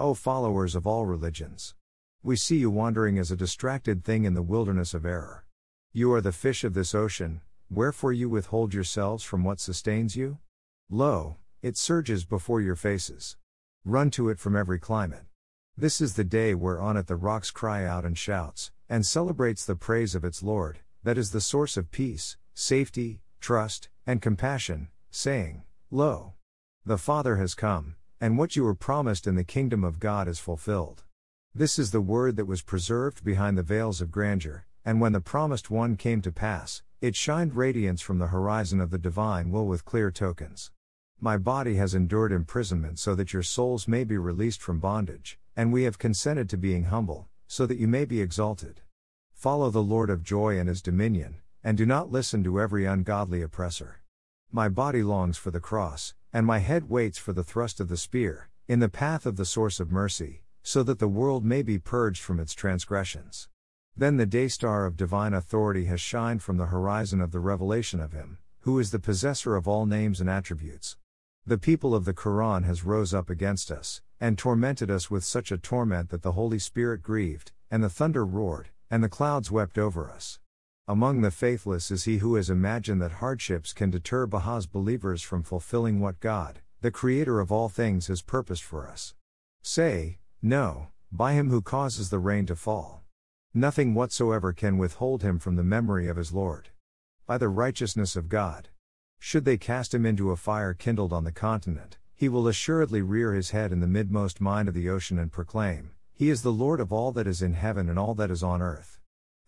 O followers of all religions! We see you wandering as a distracted thing in the wilderness of error. You are the fish of this ocean, wherefore you withhold yourselves from what sustains you? Lo, it surges before your faces. Run to it from every climate. This is the day whereon it the rocks cry out and shouts, and celebrates the praise of its Lord, that is the source of peace, safety, trust, and compassion, saying, Lo, the Father has come, and what you were promised in the kingdom of God is fulfilled. This is the word that was preserved behind the veils of grandeur, and when the promised one came to pass, it shined radiance from the horizon of the divine will with clear tokens. My body has endured imprisonment so that your souls may be released from bondage, and we have consented to being humble, so that you may be exalted. Follow the Lord of joy and his dominion, and do not listen to every ungodly oppressor. My body longs for the cross, and my head waits for the thrust of the spear, in the path of the source of mercy, so that the world may be purged from its transgressions. Then the day star of divine authority has shined from the horizon of the revelation of Him, who is the possessor of all names and attributes. The people of the Quran has rose up against us, and tormented us with such a torment that the Holy Spirit grieved, and the thunder roared, and the clouds wept over us. Among the faithless is he who has imagined that hardships can deter Baha''s believers from fulfilling what God, the Creator of all things, has purposed for us. Say, No, by him who causes the rain to fall. Nothing whatsoever can withhold him from the memory of his Lord. By the righteousness of God. Should they cast him into a fire kindled on the continent, he will assuredly rear his head in the midmost mine of the ocean and proclaim, He is the Lord of all that is in heaven and all that is on earth.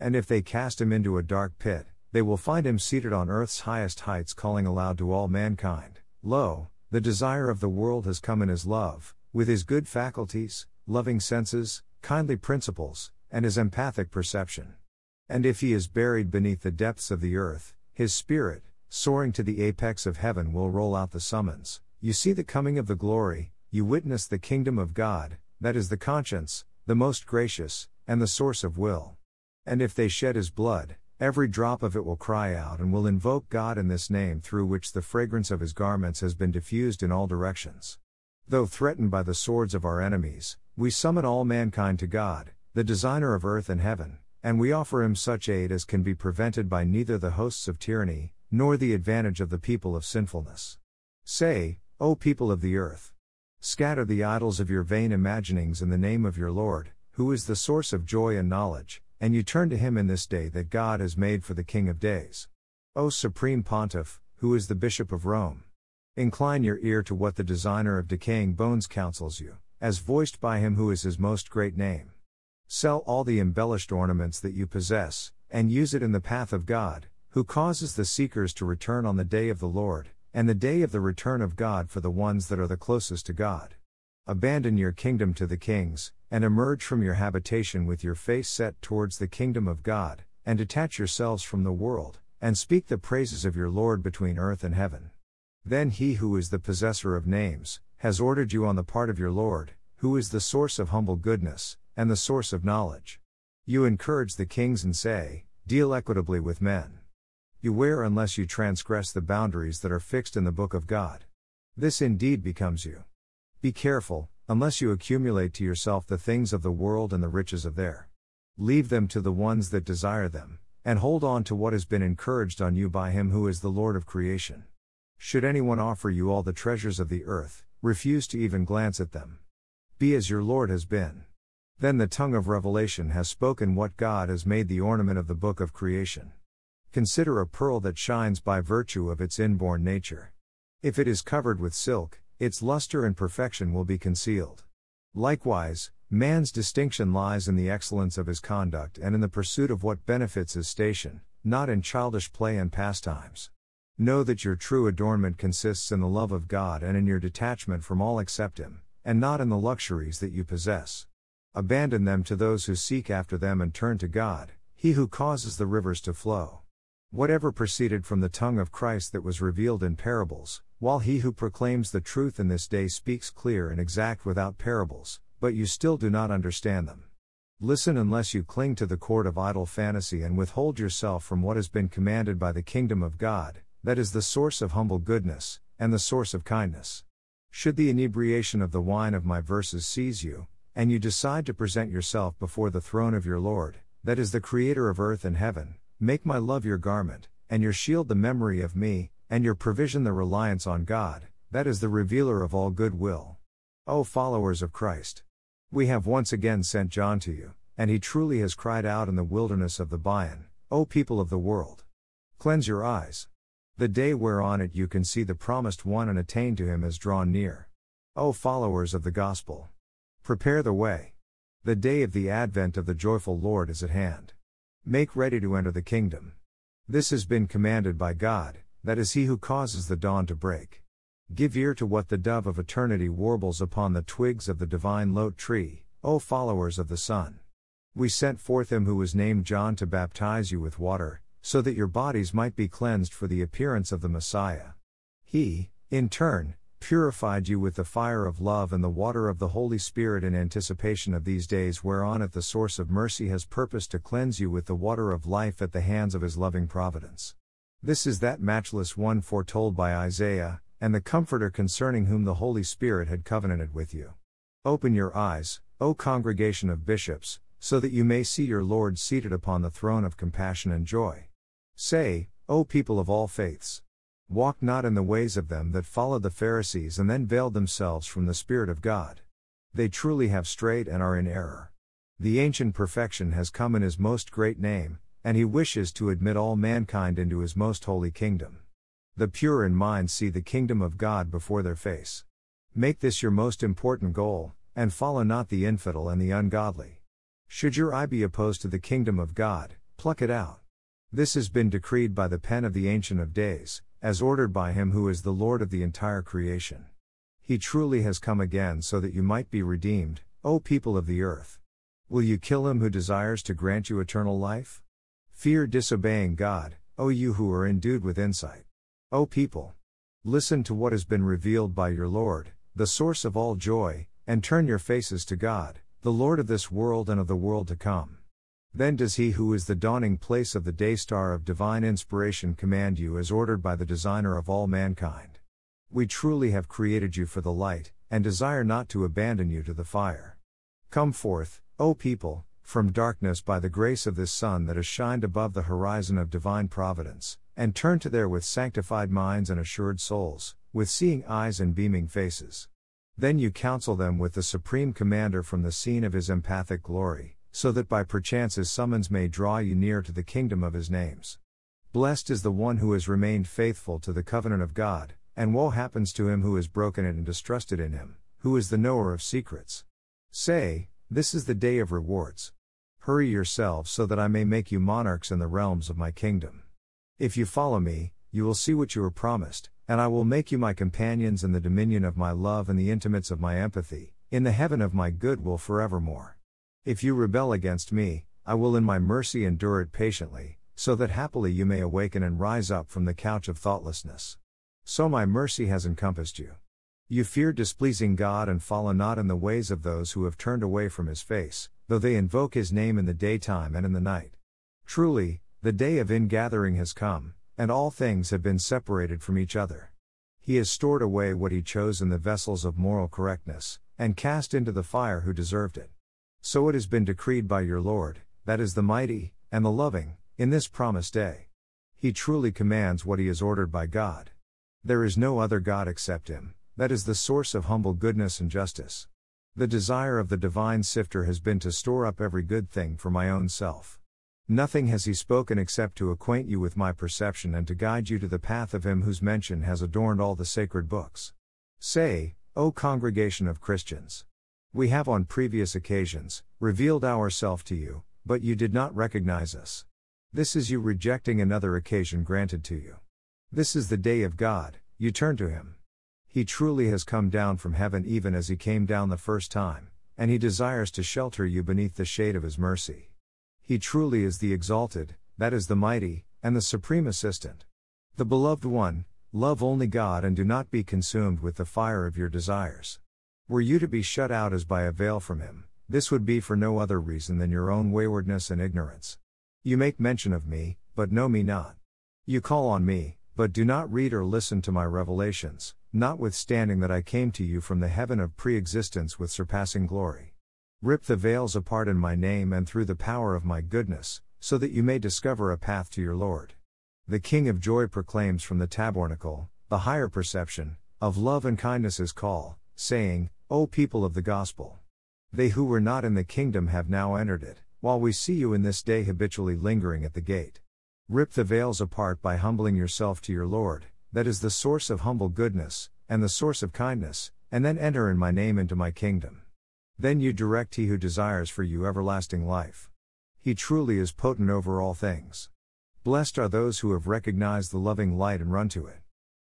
And if they cast him into a dark pit, they will find him seated on earth's highest heights, calling aloud to all mankind Lo, the desire of the world has come in his love, with his good faculties, loving senses, kindly principles, and his empathic perception. And if he is buried beneath the depths of the earth, his spirit, soaring to the apex of heaven, will roll out the summons You see the coming of the glory, you witness the kingdom of God, that is the conscience, the most gracious, and the source of will. And if they shed his blood, every drop of it will cry out and will invoke God in this name through which the fragrance of his garments has been diffused in all directions. Though threatened by the swords of our enemies, we summon all mankind to God, the designer of earth and heaven, and we offer him such aid as can be prevented by neither the hosts of tyranny, nor the advantage of the people of sinfulness. Say, O people of the earth, scatter the idols of your vain imaginings in the name of your Lord, who is the source of joy and knowledge, and you turn to him in this day that God has made for the King of days. O Supreme Pontiff, who is the Bishop of Rome. Incline your ear to what the designer of decaying bones counsels you, as voiced by him who is his most great name. Sell all the embellished ornaments that you possess, and use it in the path of God, who causes the seekers to return on the day of the Lord, and the day of the return of God for the ones that are the closest to God. Abandon your kingdom to the kings, and emerge from your habitation with your face set towards the kingdom of God, and detach yourselves from the world, and speak the praises of your Lord between earth and heaven. Then he who is the possessor of names, has ordered you on the part of your Lord, who is the source of humble goodness, and the source of knowledge. You encourage the kings and say, Deal equitably with men. Beware unless you transgress the boundaries that are fixed in the book of God. This indeed becomes you. Be careful, unless you accumulate to yourself the things of the world and the riches of there. Leave them to the ones that desire them, and hold on to what has been encouraged on you by him who is the Lord of creation. Should anyone offer you all the treasures of the earth, refuse to even glance at them. Be as your Lord has been. Then the tongue of revelation has spoken what God has made the ornament of the book of creation. Consider a pearl that shines by virtue of its inborn nature. If it is covered with silk, its luster and perfection will be concealed. Likewise, man's distinction lies in the excellence of his conduct and in the pursuit of what benefits his station, not in childish play and pastimes. Know that your true adornment consists in the love of God and in your detachment from all except Him, and not in the luxuries that you possess. Abandon them to those who seek after them and turn to God, He who causes the rivers to flow. Whatever proceeded from the tongue of Christ that was revealed in parables, while he who proclaims the truth in this day speaks clear and exact without parables, but you still do not understand them. Listen unless you cling to the cord of idle fantasy and withhold yourself from what has been commanded by the kingdom of God, that is the source of humble goodness, and the source of kindness. Should the inebriation of the wine of my verses seize you, and you decide to present yourself before the throne of your Lord, that is the Creator of earth and heaven, make my love your garment, and your shield the memory of me, and your provision the reliance on God, that is the revealer of all good will. O followers of Christ! We have once again sent John to you, and he truly has cried out in the wilderness of the Bayan, O people of the world! Cleanse your eyes. The day whereon it you can see the promised one and attain to him has drawn near. O followers of the gospel! Prepare the way. The day of the advent of the joyful Lord is at hand. Make ready to enter the kingdom. This has been commanded by God, that is He who causes the dawn to break. Give ear to what the dove of eternity warbles upon the twigs of the divine lote tree, O followers of the Son. We sent forth him who was named John to baptize you with water, so that your bodies might be cleansed for the appearance of the Messiah. He, in turn, purified you with the fire of love and the water of the Holy Spirit in anticipation of these days whereon at the source of mercy has purposed to cleanse you with the water of life at the hands of his loving providence. This is that matchless one foretold by Isaiah, and the Comforter concerning whom the Holy Spirit had covenanted with you. Open your eyes, O congregation of bishops, so that you may see your Lord seated upon the throne of compassion and joy. Say, O people of all faiths, Walk not in the ways of them that followed the Pharisees and then veiled themselves from the Spirit of God. They truly have strayed and are in error. The ancient perfection has come in his most great name, and he wishes to admit all mankind into his most holy kingdom. The pure in mind see the kingdom of God before their face. Make this your most important goal, and follow not the infidel and the ungodly. Should your eye be opposed to the kingdom of God, pluck it out. This has been decreed by the pen of the Ancient of Days, as ordered by him who is the Lord of the entire creation. He truly has come again so that you might be redeemed, O people of the earth. Will you kill him who desires to grant you eternal life? Fear disobeying God, O you who are endued with insight. O people! Listen to what has been revealed by your Lord, the source of all joy, and turn your faces to God, the Lord of this world and of the world to come. Then does he who is the dawning place of the day star of divine inspiration command you as ordered by the designer of all mankind. We truly have created you for the light, and desire not to abandon you to the fire. Come forth, O people, from darkness by the grace of this sun that has shined above the horizon of divine providence, and turn to there with sanctified minds and assured souls, with seeing eyes and beaming faces. Then you counsel them with the supreme commander from the scene of his empathic glory, so that by perchance his summons may draw you near to the kingdom of his names. Blessed is the one who has remained faithful to the covenant of God, and woe happens to him who has broken it and distrusted in him, who is the knower of secrets. Say, This is the day of rewards. Hurry yourselves so that I may make you monarchs in the realms of my kingdom. If you follow me, you will see what you are promised, and I will make you my companions in the dominion of my love and the intimates of my empathy, in the heaven of my good will forevermore. If you rebel against me, I will in my mercy endure it patiently, so that happily you may awaken and rise up from the couch of thoughtlessness. So my mercy has encompassed you. You fear displeasing God and follow not in the ways of those who have turned away from his face, though they invoke his name in the daytime and in the night. Truly, the day of ingathering has come, and all things have been separated from each other. He has stored away what he chose in the vessels of moral correctness, and cast into the fire who deserved it. So it has been decreed by your Lord, that is the mighty, and the loving, in this promised day. He truly commands what he is ordered by God. There is no other God except him, that is the source of humble goodness and justice. The desire of the divine sifter has been to store up every good thing for my own self. Nothing has he spoken except to acquaint you with my perception and to guide you to the path of him whose mention has adorned all the sacred books. Say, O congregation of Christians. We have on previous occasions revealed ourselves to you, but you did not recognize us. This is you rejecting another occasion granted to you. This is the day of God, you turn to Him. He truly has come down from heaven even as He came down the first time, and He desires to shelter you beneath the shade of His mercy. He truly is the exalted, that is the mighty, and the supreme assistant. The beloved one, love only God and do not be consumed with the fire of your desires. Were you to be shut out as by a veil from him, this would be for no other reason than your own waywardness and ignorance. You make mention of me, but know me not. You call on me, but do not read or listen to my revelations, notwithstanding that I came to you from the heaven of pre existence with surpassing glory. Rip the veils apart in my name and through the power of my goodness, so that you may discover a path to your Lord. The King of Joy proclaims from the tabernacle, the higher perception, of love and kindness call, saying, O people of the gospel. They who were not in the kingdom have now entered it, while we see you in this day habitually lingering at the gate. Rip the veils apart by humbling yourself to your Lord, that is the source of humble goodness, and the source of kindness, and then enter in my name into my kingdom. Then you direct he who desires for you everlasting life. He truly is potent over all things. Blessed are those who have recognized the loving light and run to it.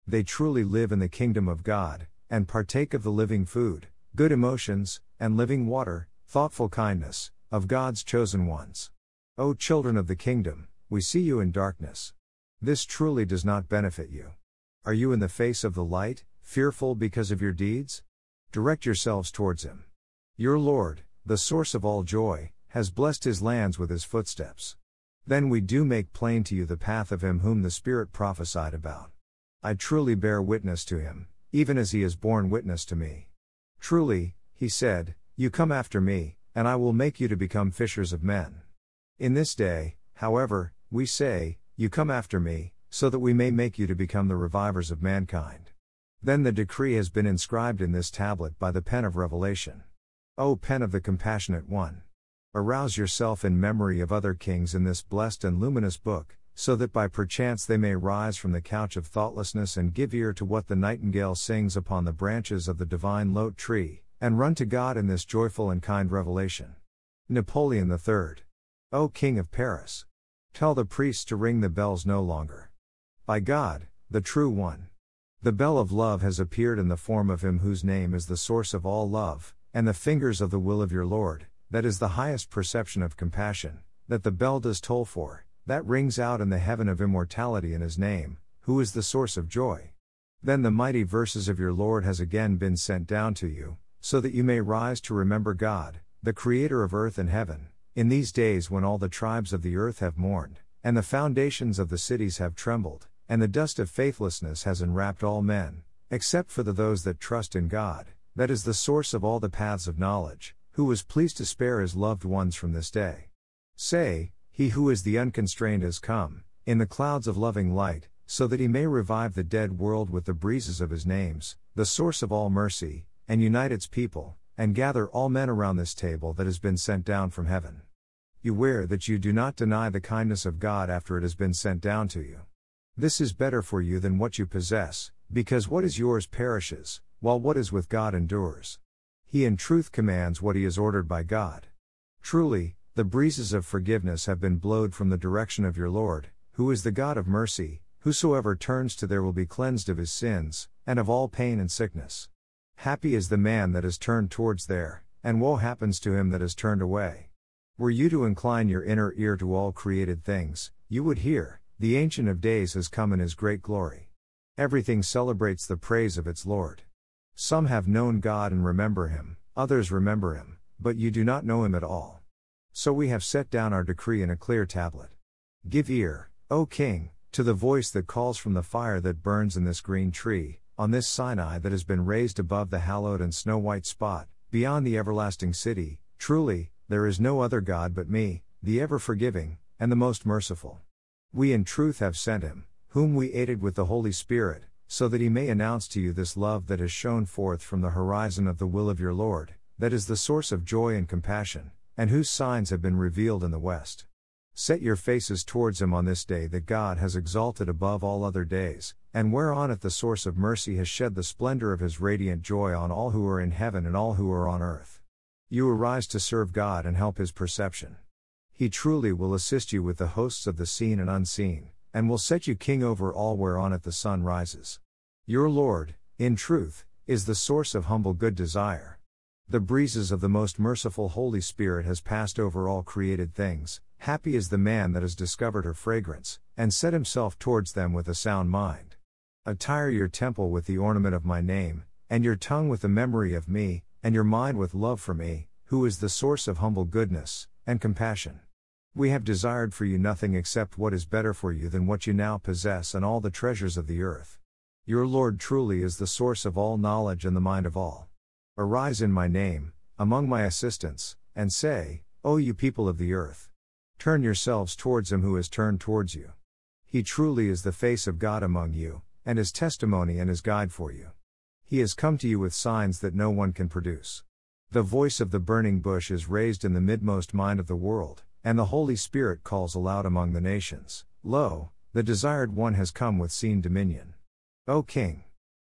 They truly live in the kingdom of God, and partake of the living food, good emotions, and living water, thoughtful kindness, of God's chosen ones. O children of the kingdom, we see you in darkness. This truly does not benefit you. Are you in the face of the light, fearful because of your deeds? Direct yourselves towards Him. Your Lord, the source of all joy, has blessed His lands with His footsteps. Then we do make plain to you the path of Him whom the Spirit prophesied about. I truly bear witness to Him, even as He has borne witness to me. Truly, He said, You come after me, and I will make you to become fishers of men. In this day, however, we say, You come after me, so that we may make you to become the revivers of mankind. Then the decree has been inscribed in this tablet by the pen of revelation. O pen of the compassionate one! Arouse yourself in memory of other kings in this blessed and luminous book, so that by perchance they may rise from the couch of thoughtlessness and give ear to what the nightingale sings upon the branches of the divine lote tree, and run to God in this joyful and kind revelation. Napoleon III. O King of Paris! Tell the priests to ring the bells no longer. By God, the True One. The bell of love has appeared in the form of Him whose name is the source of all love, and the fingers of the will of your Lord, that is the highest perception of compassion, that the bell does toll for, that rings out in the heaven of immortality in His name, who is the source of joy. Then the mighty verses of your Lord has again been sent down to you, so that you may rise to remember God, the Creator of earth and heaven, in these days when all the tribes of the earth have mourned, and the foundations of the cities have trembled, and the dust of faithlessness has enwrapped all men, except for the those that trust in God, that is the source of all the paths of knowledge, who was pleased to spare his loved ones from this day. Say, He who is the unconstrained has come, in the clouds of loving light, so that he may revive the dead world with the breezes of his names, the source of all mercy, and unite its people, and gather all men around this table that has been sent down from heaven. Beware that you do not deny the kindness of God after it has been sent down to you. This is better for you than what you possess, because what is yours perishes, while what is with God endures. He in truth commands what he is ordered by God. Truly, the breezes of forgiveness have been blowed from the direction of your Lord, who is the God of mercy, whosoever turns to there will be cleansed of his sins, and of all pain and sickness. Happy is the man that is turned towards there, and woe happens to him that is turned away. Were you to incline your inner ear to all created things, you would hear, the Ancient of Days has come in his great glory. Everything celebrates the praise of its Lord. Some have known God and remember him, others remember him, but you do not know him at all. So we have set down our decree in a clear tablet. Give ear, O King, to the voice that calls from the fire that burns in this green tree, on this Sinai that has been raised above the hallowed and snow white spot, beyond the everlasting city. Truly, there is no other God but me, the ever forgiving, and the most merciful. We in truth have sent him, whom we aided with the Holy Spirit, so that he may announce to you this love that has shone forth from the horizon of the will of your Lord, that is the source of joy and compassion, and whose signs have been revealed in the West. Set your faces towards him on this day that God has exalted above all other days, and whereon at the source of mercy has shed the splendor of his radiant joy on all who are in heaven and all who are on earth. You arise to serve God and help his perception. He truly will assist you with the hosts of the seen and unseen, and will set you king over all whereon it the sun rises. Your Lord, in truth, is the source of humble good desire. The breezes of the most merciful Holy Spirit has passed over all created things, happy is the man that has discovered her fragrance, and set himself towards them with a sound mind. Attire your temple with the ornament of my name, and your tongue with the memory of me, and your mind with love for me, who is the source of humble goodness, and compassion. We have desired for you nothing except what is better for you than what you now possess and all the treasures of the earth. Your Lord truly is the source of all knowledge and the mind of all. Arise in my name, among my assistants, and say, O you people of the earth. Turn yourselves towards him who has turned towards you. He truly is the face of God among you, and his testimony and his guide for you. He has come to you with signs that no one can produce. The voice of the burning bush is raised in the midmost mind of the world, and the Holy Spirit calls aloud among the nations Lo, the desired one has come with seen dominion. O King!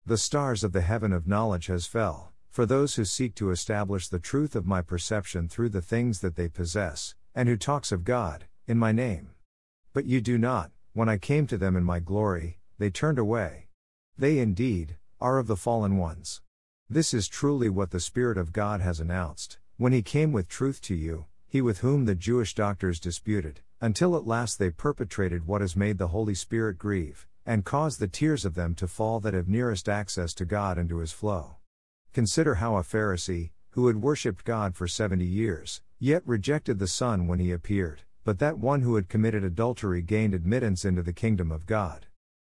The stars of the heaven of knowledge has fell, for those who seek to establish the truth of my perception through the things that they possess, and who talks of God, in my name. But you do not, when I came to them in my glory, they turned away. They indeed, are of the fallen ones. This is truly what the Spirit of God has announced, when He came with truth to you, He with whom the Jewish doctors disputed, until at last they perpetrated what has made the Holy Spirit grieve, and caused the tears of them to fall that have nearest access to God and to His flow. Consider how a Pharisee, who had worshipped God for seventy years, yet rejected the Son when He appeared, but that one who had committed adultery gained admittance into the kingdom of God.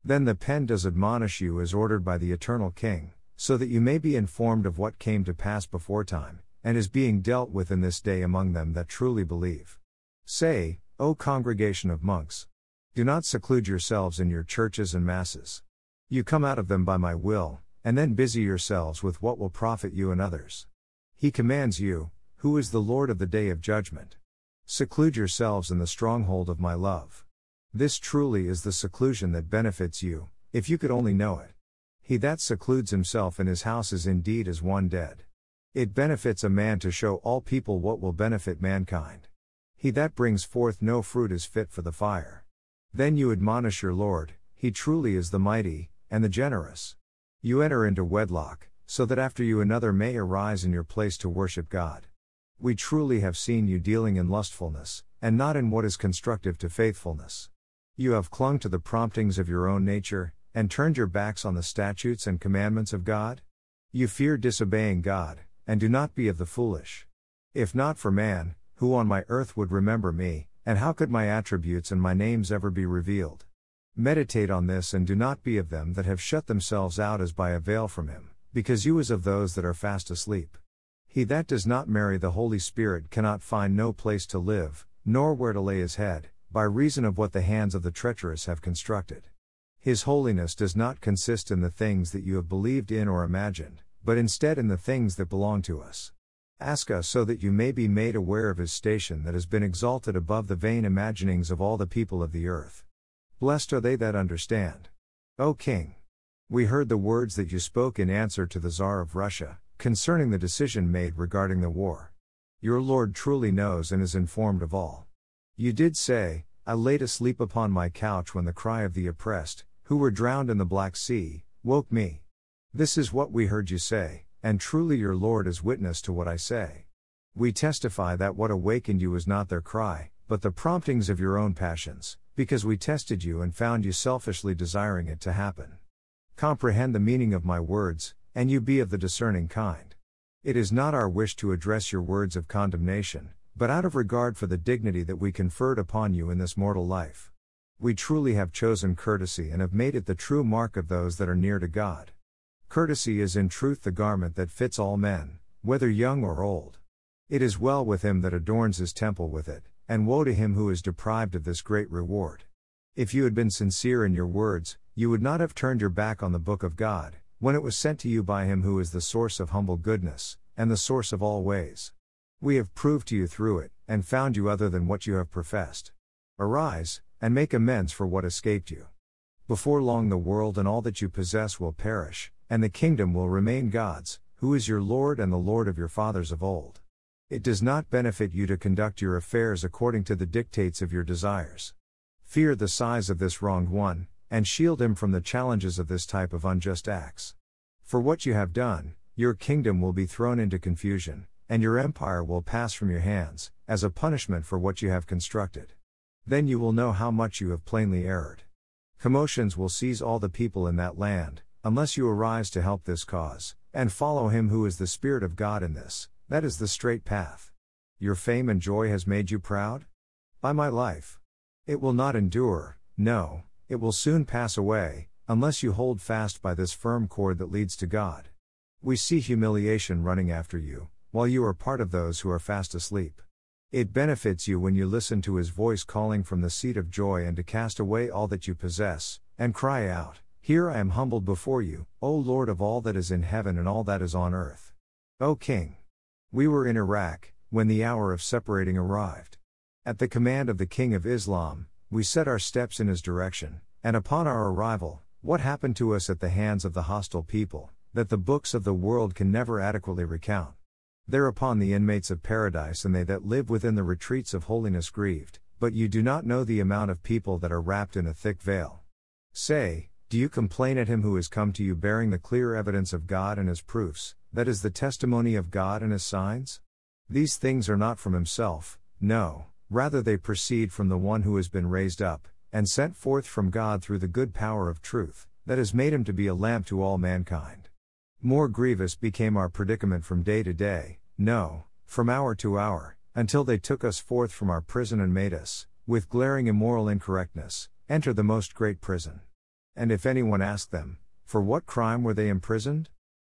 Then the pen does admonish you as ordered by the eternal King, so that you may be informed of what came to pass before time, and is being dealt with in this day among them that truly believe. Say, O congregation of monks, do not seclude yourselves in your churches and masses. You come out of them by my will, and then busy yourselves with what will profit you and others. He commands you, who is the Lord of the day of judgment. Seclude yourselves in the stronghold of my love. This truly is the seclusion that benefits you, if you could only know it. He that secludes himself in his house is indeed as one dead. It benefits a man to show all people what will benefit mankind. He that brings forth no fruit is fit for the fire. Then you admonish your Lord, he truly is the mighty, and the generous. You enter into wedlock, so that after you another may arise in your place to worship God. We truly have seen you dealing in lustfulness, and not in what is constructive to faithfulness. You have clung to the promptings of your own nature, and turned your backs on the statutes and commandments of God? You fear disobeying God, and do not be of the foolish. If not for man, who on my earth would remember me, and how could my attributes and my names ever be revealed? Meditate on this and do not be of them that have shut themselves out as by a veil from him, because you is of those that are fast asleep. He that does not marry the Holy Spirit cannot find no place to live, nor where to lay his head by reason of what the hands of the treacherous have constructed. His holiness does not consist in the things that you have believed in or imagined, but instead in the things that belong to us. Ask us so that you may be made aware of his station that has been exalted above the vain imaginings of all the people of the earth. Blessed are they that understand. O King! We heard the words that you spoke in answer to the Tsar of Russia, concerning the decision made regarding the war. Your Lord truly knows and is informed of all. You did say, I laid asleep upon my couch when the cry of the oppressed, who were drowned in the Black Sea, woke me. This is what we heard you say, and truly your Lord is witness to what I say. We testify that what awakened you was not their cry, but the promptings of your own passions, because we tested you and found you selfishly desiring it to happen. Comprehend the meaning of my words, and you be of the discerning kind. It is not our wish to address your words of condemnation, but out of regard for the dignity that we conferred upon you in this mortal life. We truly have chosen courtesy and have made it the true mark of those that are near to God. Courtesy is in truth the garment that fits all men, whether young or old. It is well with him that adorns his temple with it, and woe to him who is deprived of this great reward. If you had been sincere in your words, you would not have turned your back on the book of God, when it was sent to you by him who is the source of humble goodness, and the source of all ways. We have proved to you through it, and found you other than what you have professed. Arise, and make amends for what escaped you. Before long, the world and all that you possess will perish, and the kingdom will remain God's, who is your Lord and the Lord of your fathers of old. It does not benefit you to conduct your affairs according to the dictates of your desires. Fear the size of this wronged one, and shield him from the challenges of this type of unjust acts. For what you have done, your kingdom will be thrown into confusion, and your empire will pass from your hands, as a punishment for what you have constructed. Then you will know how much you have plainly erred. Commotions will seize all the people in that land, unless you arise to help this cause, and follow him who is the Spirit of God in this, that is the straight path. Your fame and joy has made you proud? By my life. It will not endure, no, it will soon pass away, unless you hold fast by this firm cord that leads to God. We see humiliation running after you, while you are part of those who are fast asleep. It benefits you when you listen to his voice calling from the seat of joy and to cast away all that you possess, and cry out, Here I am humbled before you, O Lord of all that is in heaven and all that is on earth. O King! We were in Iraq, when the hour of separating arrived. At the command of the King of Islam, we set our steps in his direction, and upon our arrival, what happened to us at the hands of the hostile people, that the books of the world can never adequately recount. Thereupon the inmates of paradise and they that live within the retreats of holiness grieved, but you do not know the amount of people that are wrapped in a thick veil. Say, do you complain at him who has come to you bearing the clear evidence of God and his proofs, that is the testimony of God and his signs? These things are not from himself, no, rather they proceed from the one who has been raised up, and sent forth from God through the good power of truth, that has made him to be a lamp to all mankind. More grievous became our predicament from day to day, no, from hour to hour, until they took us forth from our prison and made us, with glaring immoral incorrectness, enter the most great prison. And if anyone asked them, For what crime were they imprisoned?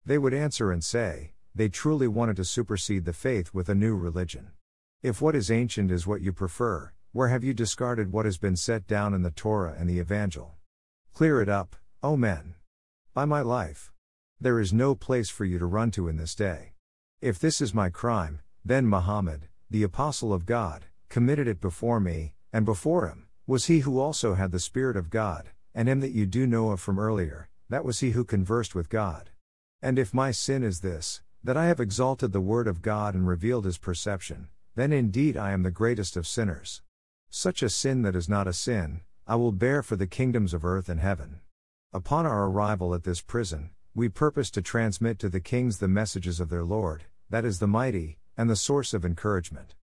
They would answer and say, They truly wanted to supersede the faith with a new religion. If what is ancient is what you prefer, where have you discarded what has been set down in the Torah and the Evangel? Clear it up, O men. By my life. There is no place for you to run to in this day. If this is my crime, then Muhammad, the apostle of God, committed it before me, and before him, was he who also had the Spirit of God, and him that you do know of from earlier, that was he who conversed with God. And if my sin is this, that I have exalted the word of God and revealed his perception, then indeed I am the greatest of sinners. Such a sin that is not a sin, I will bear for the kingdoms of earth and heaven. Upon our arrival at this prison, we purpose to transmit to the kings the messages of their Lord, that is the mighty, and the source of encouragement.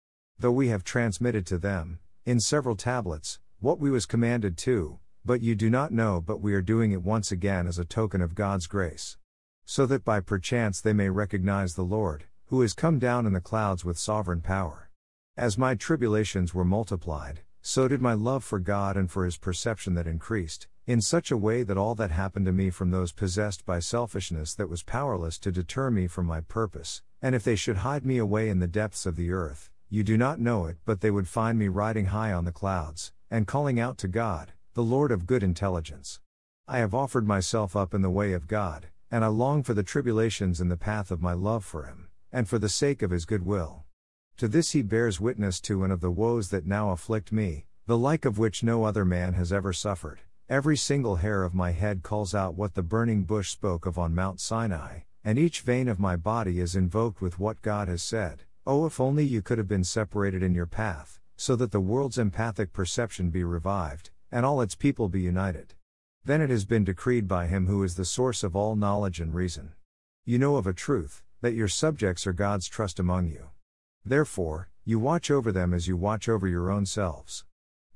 Though we have transmitted to them, in several tablets, what we was commanded to, but you do not know, but we are doing it once again as a token of God's grace. So that by perchance they may recognize the Lord, who is come down in the clouds with sovereign power. As my tribulations were multiplied, so did my love for God and for his perception that increased, in such a way that all that happened to me from those possessed by selfishness that was powerless to deter me from my purpose, and if they should hide me away in the depths of the earth, you do not know it, but they would find me riding high on the clouds, and calling out to God, the Lord of good intelligence. I have offered myself up in the way of God, and I long for the tribulations in the path of my love for Him, and for the sake of His good will. To this He bears witness to and of the woes that now afflict me, the like of which no other man has ever suffered. Every single hair of my head calls out what the burning bush spoke of on Mount Sinai, and each vein of my body is invoked with what God has said. Oh, if only you could have been separated in your path, so that the world's empathic perception be revived, and all its people be united. Then it has been decreed by Him who is the source of all knowledge and reason. You know of a truth, that your subjects are God's trust among you. Therefore, you watch over them as you watch over your own selves.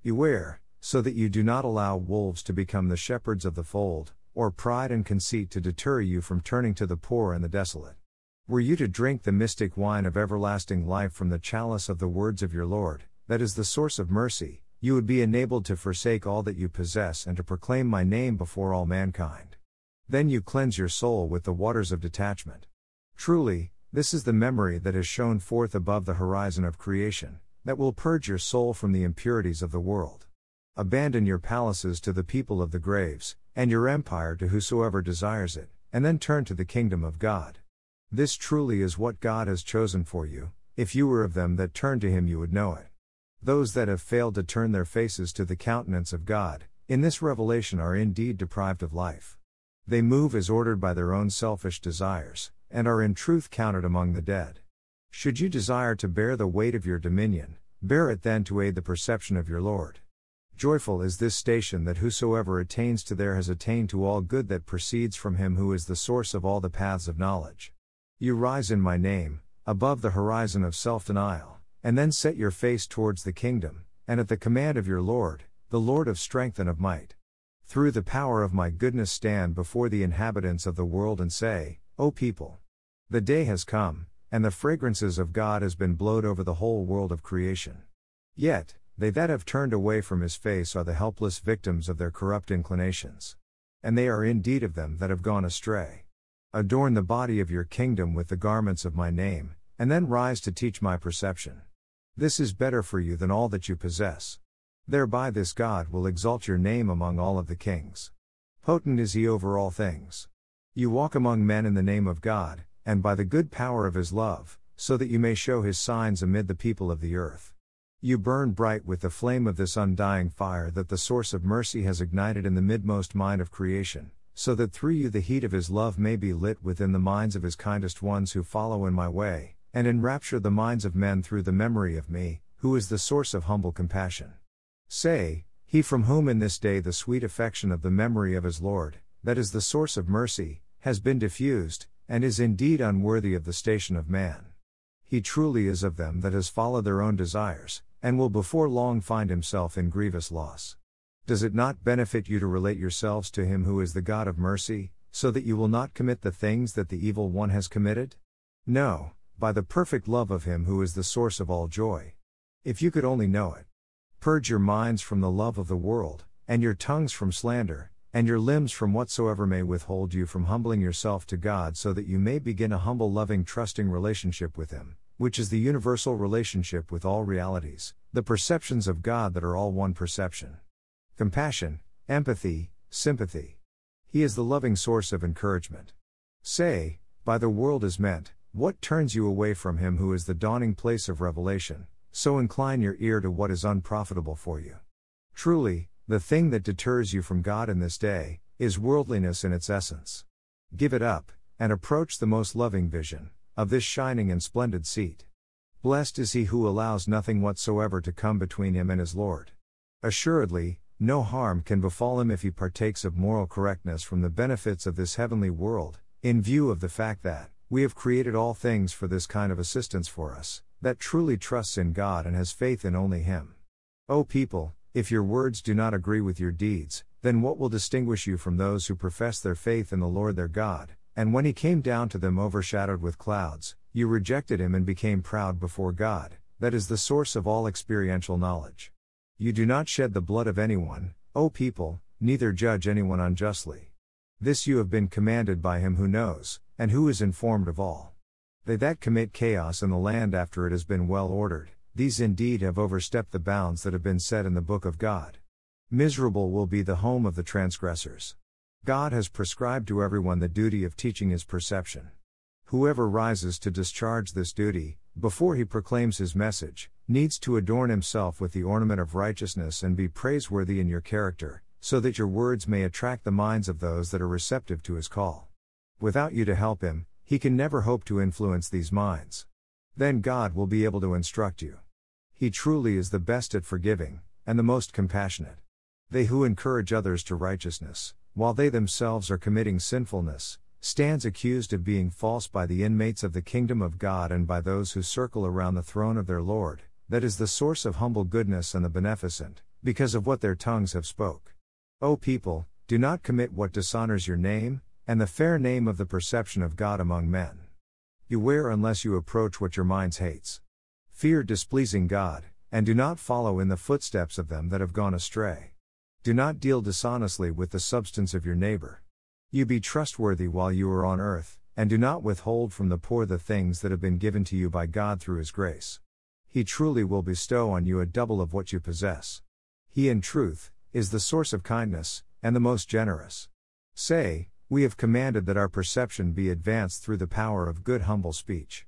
Beware, so that you do not allow wolves to become the shepherds of the fold, or pride and conceit to deter you from turning to the poor and the desolate. Were you to drink the mystic wine of everlasting life from the chalice of the words of your Lord, that is the source of mercy, you would be enabled to forsake all that you possess and to proclaim my name before all mankind. Then you cleanse your soul with the waters of detachment. Truly, this is the memory that has shone forth above the horizon of creation, that will purge your soul from the impurities of the world. Abandon your palaces to the people of the graves, and your empire to whosoever desires it, and then turn to the kingdom of God. This truly is what God has chosen for you, if you were of them that turn to him, you would know it. Those that have failed to turn their faces to the countenance of God, in this revelation are indeed deprived of life. They move as ordered by their own selfish desires, and are in truth counted among the dead. Should you desire to bear the weight of your dominion, bear it then to aid the perception of your Lord. Joyful is this station that whosoever attains to there has attained to all good that proceeds from him who is the source of all the paths of knowledge. You rise in my name, above the horizon of self denial, and then set your face towards the kingdom, and at the command of your Lord, the Lord of strength and of might. Through the power of my goodness stand before the inhabitants of the world and say, O people! The day has come, and the fragrances of God has been blowed over the whole world of creation. Yet, they that have turned away from his face are the helpless victims of their corrupt inclinations. and they are indeed of them that have gone astray. Adorn the body of your kingdom with the garments of my name, and then rise to teach my perception. This is better for you than all that you possess. Thereby this God will exalt your name among all of the kings. Potent is he over all things. You walk among men in the name of God, and by the good power of his love, so that you may show his signs amid the people of the earth. You burn bright with the flame of this undying fire that the source of mercy has ignited in the midmost mind of creation, so that through you the heat of his love may be lit within the minds of his kindest ones who follow in my way, and enrapture the minds of men through the memory of me, who is the source of humble compassion. Say, He from whom in this day the sweet affection of the memory of his Lord, that is the source of mercy, has been diffused, and is indeed unworthy of the station of man. He truly is of them that has followed their own desires, and will before long find himself in grievous loss. Does it not benefit you to relate yourselves to him who is the God of mercy, so that you will not commit the things that the evil one has committed? No, by the perfect love of Him who is the source of all joy. If you could only know it. Purge your minds from the love of the world, and your tongues from slander, and your limbs from whatsoever may withhold you from humbling yourself to God so that you may begin a humble, loving, trusting relationship with Him, which is the universal relationship with all realities, the perceptions of God that are all one perception. Compassion, empathy, sympathy. He is the loving source of encouragement. Say, by the world is meant, what turns you away from Him who is the dawning place of revelation, so incline your ear to what is unprofitable for you. Truly, the thing that deters you from God in this day, is worldliness in its essence. Give it up, and approach the most loving vision, of this shining and splendid seat. Blessed is he who allows nothing whatsoever to come between him and his Lord. Assuredly, no harm can befall him if he partakes of moral correctness from the benefits of this heavenly world, in view of the fact that, we have created all things for this kind of assistance for us, that truly trusts in God and has faith in only Him. O people, if your words do not agree with your deeds, then what will distinguish you from those who profess their faith in the Lord their God? And when he came down to them overshadowed with clouds, you rejected him and became proud before God, that is the source of all experiential knowledge. You do not shed the blood of anyone, O people, neither judge anyone unjustly. This you have been commanded by him who knows, and who is informed of all. They that commit chaos in the land after it has been well ordered, these indeed have overstepped the bounds that have been set in the book of God. Miserable will be the home of the transgressors. God has prescribed to everyone the duty of teaching his perception. Whoever rises to discharge this duty, before he proclaims his message, needs to adorn himself with the ornament of righteousness and be praiseworthy in your character, so that your words may attract the minds of those that are receptive to his call. Without you to help him, he can never hope to influence these minds. Then God will be able to instruct you. He truly is the best at forgiving, and the most compassionate. They who encourage others to righteousness, while they themselves are committing sinfulness, stands accused of being false by the inmates of the kingdom of God and by those who circle around the throne of their Lord, that is the source of humble goodness and the beneficent, because of what their tongues have spoke. O people, do not commit what dishonors your name, and the fair name of the perception of God among men. Beware unless you approach what your minds hates. Fear displeasing God, and do not follow in the footsteps of them that have gone astray. Do not deal dishonestly with the substance of your neighbor. You be trustworthy while you are on earth, and do not withhold from the poor the things that have been given to you by God through His grace. He truly will bestow on you a double of what you possess. He, in truth, is the source of kindness, and the most generous. Say, we have commanded that our perception be advanced through the power of good humble speech.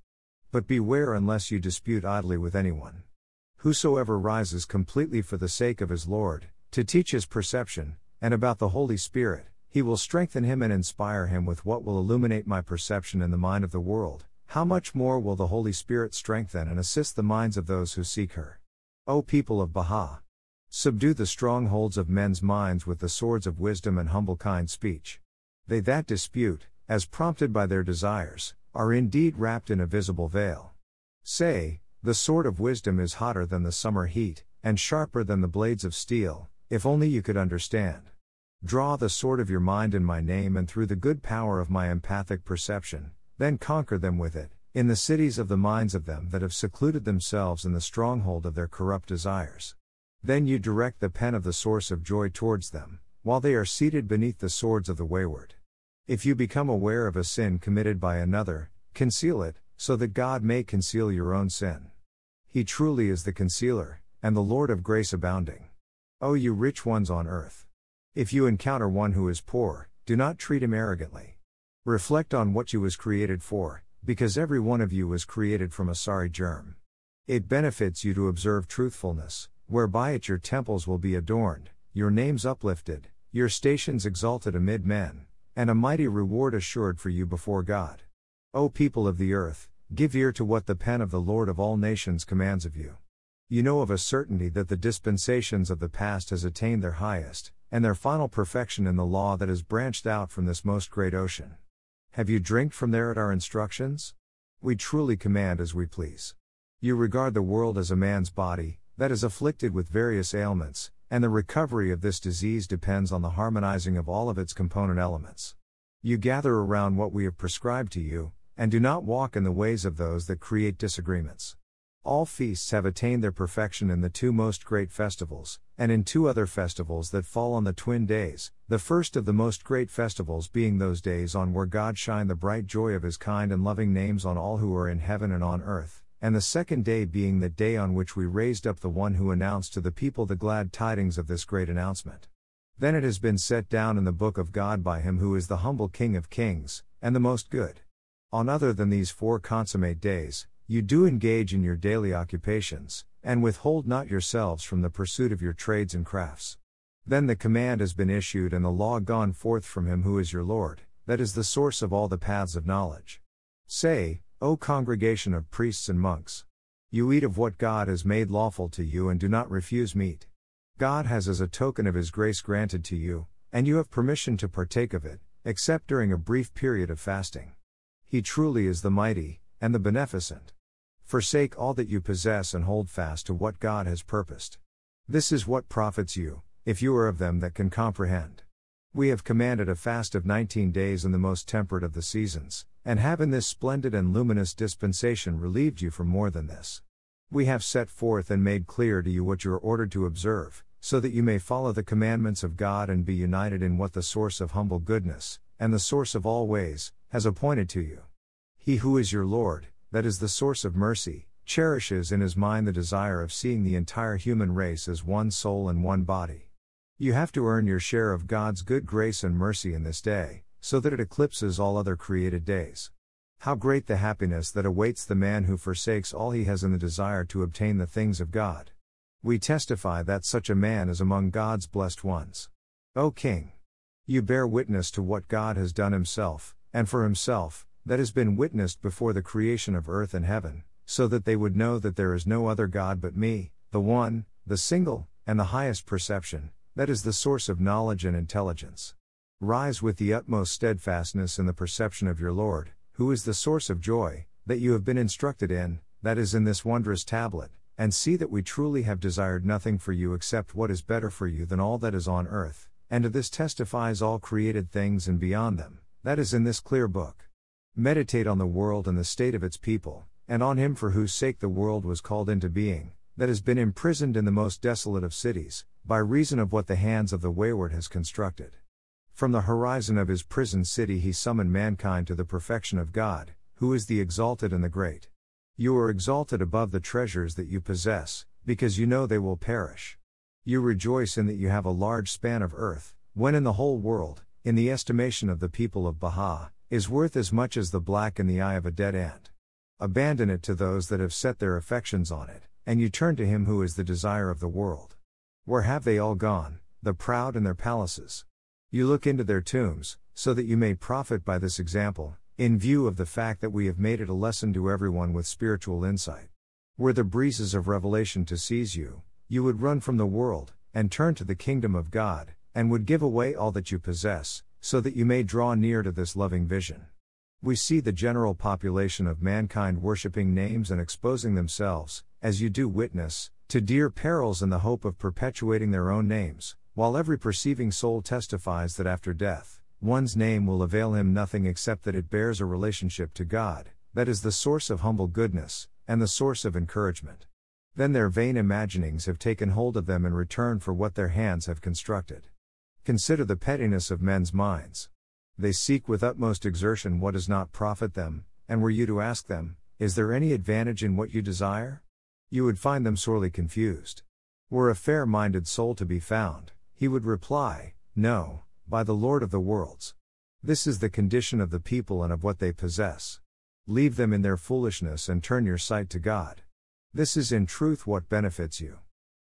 But beware unless you dispute idly with anyone. Whosoever rises completely for the sake of his Lord, to teach his perception, and about the Holy Spirit, he will strengthen him and inspire him with what will illuminate my perception in the mind of the world. How much more will the Holy Spirit strengthen and assist the minds of those who seek her? O people of Baha! Subdue the strongholds of men's minds with the swords of wisdom and humble kind speech. They that dispute, as prompted by their desires, are indeed wrapped in a visible veil. Say, the sword of wisdom is hotter than the summer heat, and sharper than the blades of steel, if only you could understand. Draw the sword of your mind in my name and through the good power of my empathic perception, then conquer them with it, in the cities of the minds of them that have secluded themselves in the stronghold of their corrupt desires. Then you direct the pen of the source of joy towards them, while they are seated beneath the swords of the wayward. If you become aware of a sin committed by another, conceal it, so that God may conceal your own sin. He truly is the concealer, and the Lord of grace abounding. O you rich ones on earth! If you encounter one who is poor, do not treat him arrogantly. Reflect on what you was created for, because every one of you was created from a sorry germ. It benefits you to observe truthfulness, whereby it your temples will be adorned, your names uplifted, your stations exalted amid men, and a mighty reward assured for you before God. O people of the earth, give ear to what the pen of the Lord of all nations commands of you. You know of a certainty that the dispensations of the past has attained their highest, and their final perfection in the law that has branched out from this most great ocean. Have you drinked from there at our instructions? We truly command as we please. You regard the world as a man's body, that is afflicted with various ailments, and the recovery of this disease depends on the harmonizing of all of its component elements. You gather around what we have prescribed to you, and do not walk in the ways of those that create disagreements. All feasts have attained their perfection in the two most great festivals, and in two other festivals that fall on the twin days, the first of the most great festivals being those days on where God shine the bright joy of his kind and loving names on all who are in heaven and on earth, and the second day being the day on which we raised up the one who announced to the people the glad tidings of this great announcement. Then it has been set down in the book of God by him who is the humble King of kings, and the most good. On other than these four consummate days, you do engage in your daily occupations, and withhold not yourselves from the pursuit of your trades and crafts. Then the command has been issued and the law gone forth from him who is your Lord, that is the source of all the paths of knowledge. Say, O congregation of priests and monks, you eat of what God has made lawful to you and do not refuse meat. God has as a token of his grace granted to you, and you have permission to partake of it, except during a brief period of fasting. He truly is the mighty, and the beneficent. Forsake all that you possess and hold fast to what God has purposed. This is what profits you, if you are of them that can comprehend. We have commanded a fast of 19 days in the most temperate of the seasons, and have in this splendid and luminous dispensation relieved you from more than this. We have set forth and made clear to you what you are ordered to observe, so that you may follow the commandments of God and be united in what the source of humble goodness, and the source of all ways, has appointed to you. He who is your Lord, that is the source of mercy, cherishes in his mind the desire of seeing the entire human race as one soul and one body. You have to earn your share of God's good grace and mercy in this day, so that it eclipses all other created days. How great the happiness that awaits the man who forsakes all he has in the desire to obtain the things of God. We testify that such a man is among God's blessed ones. O King! You bear witness to what God has done himself, and for himself, that has been witnessed before the creation of earth and heaven, so that they would know that there is no other God but me, the one, the single, and the highest perception, that is the source of knowledge and intelligence. Rise with the utmost steadfastness in the perception of your Lord, who is the source of joy, that you have been instructed in, that is in this wondrous tablet, and see that we truly have desired nothing for you except what is better for you than all that is on earth, and to this testifies all created things and beyond them, that is in this clear book. Meditate on the world and the state of its people, and on him for whose sake the world was called into being, that has been imprisoned in the most desolate of cities, by reason of what the hands of the wayward has constructed. From the horizon of his prison city he summoned mankind to the perfection of God, who is the exalted and the great. You are exalted above the treasures that you possess, because you know they will perish. You rejoice in that you have a large span of earth, when in the whole world, in the estimation of the people of Baha, is worth as much as the black in the eye of a dead ant. Abandon it to those that have set their affections on it, and you turn to him who is the desire of the world. Where have they all gone, the proud in their palaces? You look into their tombs, so that you may profit by this example, in view of the fact that we have made it a lesson to everyone with spiritual insight. Were the breezes of revelation to seize you, you would run from the world, and turn to the kingdom of God, and would give away all that you possess, so that you may draw near to this loving vision. We see the general population of mankind worshipping names and exposing themselves, as you do witness, to dear perils in the hope of perpetuating their own names, while every perceiving soul testifies that after death, one's name will avail him nothing except that it bears a relationship to God, that is the source of humble goodness, and the source of encouragement. Then their vain imaginings have taken hold of them in return for what their hands have constructed. Consider the pettiness of men's minds. They seek with utmost exertion what does not profit them, and were you to ask them, Is there any advantage in what you desire? You would find them sorely confused. Were a fair minded soul to be found, he would reply, No, by the Lord of the worlds. This is the condition of the people and of what they possess. Leave them in their foolishness and turn your sight to God. This is in truth what benefits you.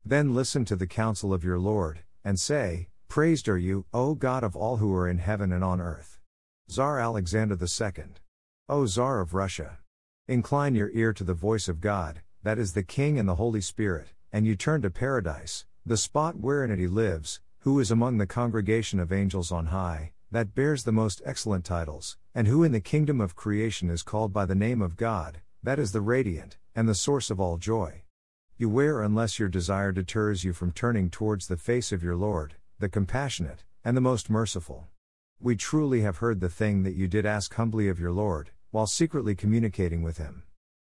Then listen to the counsel of your Lord, and say, Praised are you, O God of all who are in heaven and on earth. Tsar Alexander II. O Tsar of Russia. Incline your ear to the voice of God, that is the King and the Holy Spirit, and you turn to paradise, the spot wherein he lives, who is among the congregation of angels on high, that bears the most excellent titles, and who in the kingdom of creation is called by the name of God, that is the radiant, and the source of all joy. Beware unless your desire deters you from turning towards the face of your Lord, the compassionate, and the most merciful. We truly have heard the thing that you did ask humbly of your Lord, while secretly communicating with him.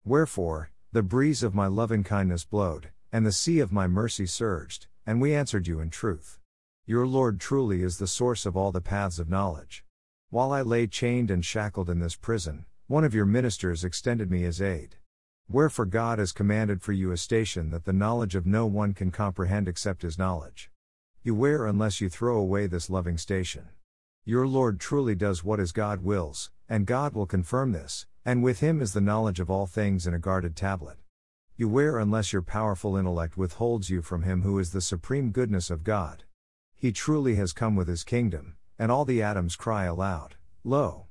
Wherefore, the breeze of my loving kindness blowed, and the sea of my mercy surged, and we answered you in truth. Your Lord truly is the source of all the paths of knowledge. While I lay chained and shackled in this prison, one of your ministers extended me his aid. Wherefore God has commanded for you a station that the knowledge of no one can comprehend except his knowledge. Beware unless you throw away this loving station. Your Lord truly does what is God wills, and God will confirm this, and with him is the knowledge of all things in a guarded tablet. Beware unless your powerful intellect withholds you from him who is the supreme goodness of God. He truly has come with his kingdom, and all the atoms cry aloud, Lo!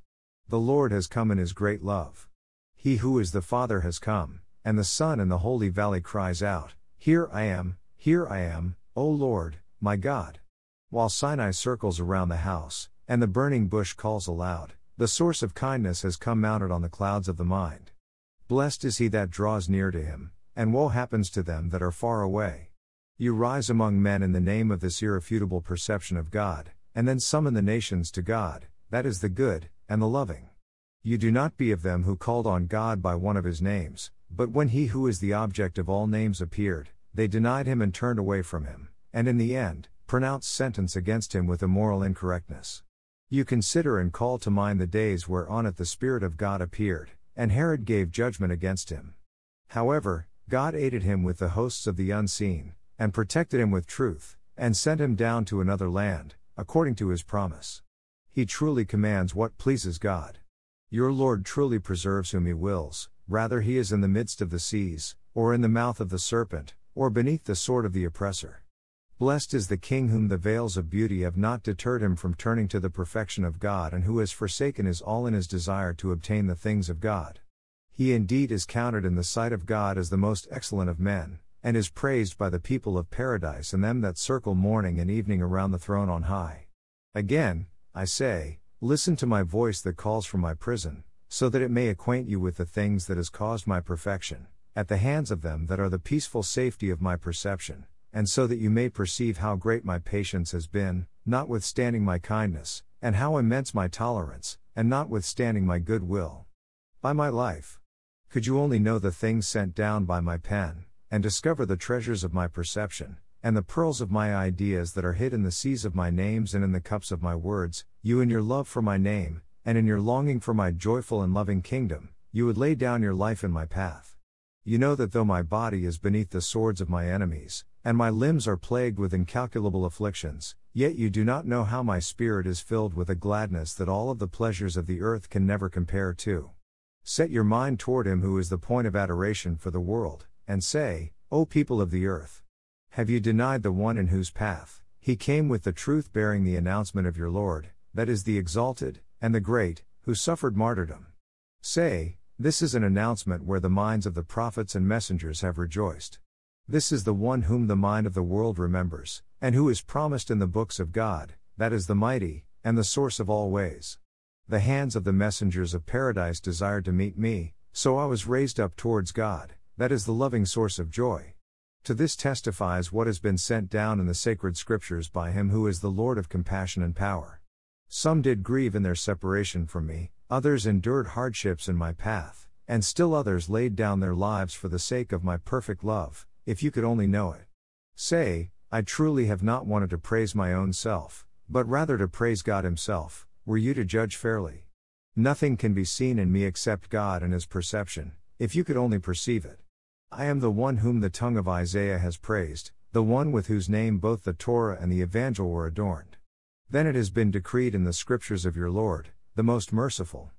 The Lord has come in his great love. He who is the Father has come, and the Son in the holy valley cries out, Here I am, here I am, O Lord, my God. While Sinai circles around the house, and the burning bush calls aloud, the source of kindness has come mounted on the clouds of the mind. Blessed is he that draws near to him, and woe happens to them that are far away. You rise among men in the name of this irrefutable perception of God, and then summon the nations to God, that is the good, and the loving. You do not be of them who called on God by one of his names, but when he who is the object of all names appeared, they denied him and turned away from him and in the end, pronounced sentence against him with immoral incorrectness. You consider and call to mind the days whereon it the Spirit of God appeared, and Herod gave judgment against him. However, God aided him with the hosts of the unseen, and protected him with truth, and sent him down to another land, according to his promise. He truly commands what pleases God. Your Lord truly preserves whom he wills, rather he is in the midst of the seas, or in the mouth of the serpent, or beneath the sword of the oppressor. Blessed is the King whom the veils of beauty have not deterred him from turning to the perfection of God and who has forsaken his all in his desire to obtain the things of God. He indeed is counted in the sight of God as the most excellent of men, and is praised by the people of paradise and them that circle morning and evening around the throne on high. Again, I say, listen to my voice that calls from my prison, so that it may acquaint you with the things that has caused my perfection, at the hands of them that are the peaceful safety of my perception and so that you may perceive how great my patience has been, notwithstanding my kindness, and how immense my tolerance, and notwithstanding my good will. By my life. Could you only know the things sent down by my pen, and discover the treasures of my perception, and the pearls of my ideas that are hid in the seas of my names and in the cups of my words, you in your love for my name, and in your longing for my joyful and loving kingdom, you would lay down your life in my path. You know that though my body is beneath the swords of my enemies, and my limbs are plagued with incalculable afflictions, yet you do not know how my spirit is filled with a gladness that all of the pleasures of the earth can never compare to. Set your mind toward him who is the point of adoration for the world, and say, O people of the earth, have you denied the one in whose path he came with the truth bearing the announcement of your Lord, that is the exalted, and the great, who suffered martyrdom? Say, this is an announcement where the minds of the prophets and messengers have rejoiced. This is the one whom the mind of the world remembers, and who is promised in the books of God, that is the mighty, and the source of all ways. The hands of the messengers of paradise desired to meet me, so I was raised up towards God, that is the loving source of joy. To this testifies what has been sent down in the sacred scriptures by him who is the Lord of compassion and power. Some did grieve in their separation from me, others endured hardships in my path, and still others laid down their lives for the sake of my perfect love, if you could only know it. Say, I truly have not wanted to praise my own self, but rather to praise God Himself, were you to judge fairly. Nothing can be seen in me except God and His perception, if you could only perceive it. I am the one whom the tongue of Isaiah has praised, the one with whose name both the Torah and the Evangel were adorned. Then it has been decreed in the scriptures of your Lord, the most merciful.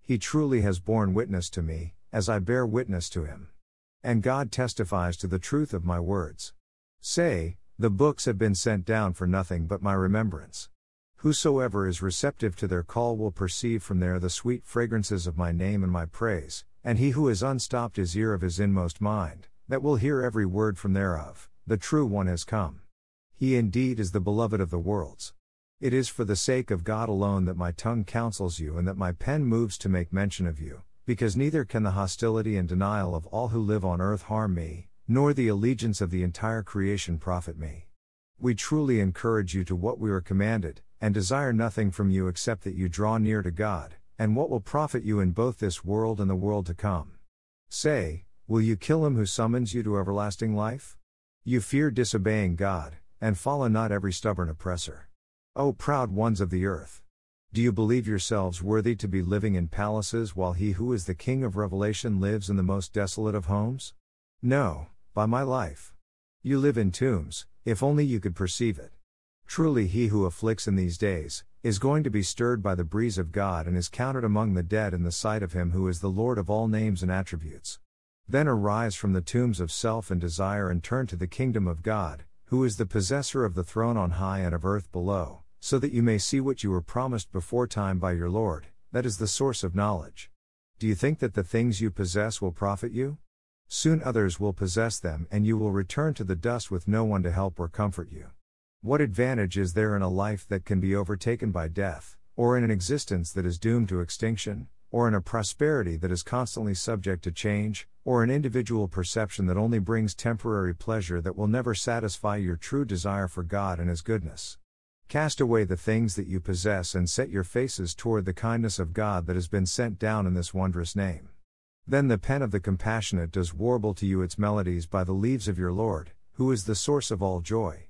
He truly has borne witness to me, as I bear witness to him. And God testifies to the truth of my words. Say, the books have been sent down for nothing but my remembrance. Whosoever is receptive to their call will perceive from there the sweet fragrances of my name and my praise, and he who has unstopped his ear of his inmost mind, that will hear every word from thereof, the true one has come. He indeed is the beloved of the worlds. It is for the sake of God alone that my tongue counsels you and that my pen moves to make mention of you, because neither can the hostility and denial of all who live on earth harm me, nor the allegiance of the entire creation profit me. We truly encourage you to what we are commanded, and desire nothing from you except that you draw near to God, and what will profit you in both this world and the world to come. Say, Will you kill him who summons you to everlasting life? You fear disobeying God, and follow not every stubborn oppressor. O proud ones of the earth! Do you believe yourselves worthy to be living in palaces while he who is the King of Revelation lives in the most desolate of homes? No, by my life. You live in tombs, if only you could perceive it. Truly, he who afflicts in these days, is going to be stirred by the breeze of God and is counted among the dead in the sight of him who is the Lord of all names and attributes. Then arise from the tombs of self and desire and turn to the kingdom of God, who is the possessor of the throne on high and of earth below, so that you may see what you were promised before time by your Lord, that is the source of knowledge. Do you think that the things you possess will profit you? Soon others will possess them and you will return to the dust with no one to help or comfort you. What advantage is there in a life that can be overtaken by death, or in an existence that is doomed to extinction, or in a prosperity that is constantly subject to change, or an individual perception that only brings temporary pleasure that will never satisfy your true desire for God and His goodness? Cast away the things that you possess and set your faces toward the kindness of God that has been sent down in this wondrous name. Then the pen of the compassionate does warble to you its melodies by the leaves of your Lord, who is the source of all joy.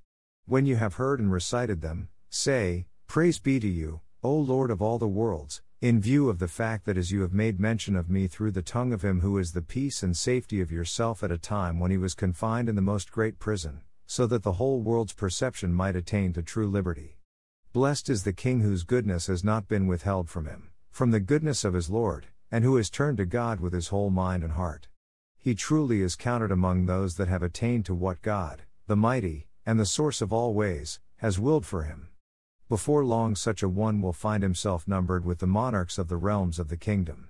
When you have heard and recited them, say, Praise be to you, O Lord of all the worlds, in view of the fact that as you have made mention of me through the tongue of him who is the peace and safety of yourself at a time when he was confined in the most great prison, so that the whole world's perception might attain to true liberty. Blessed is the King whose goodness has not been withheld from him, from the goodness of his Lord and who has turned to God with his whole mind and heart. He truly is counted among those that have attained to what God, the mighty, and the source of all ways, has willed for him. Before long, such a one will find himself numbered with the monarchs of the realms of the kingdom.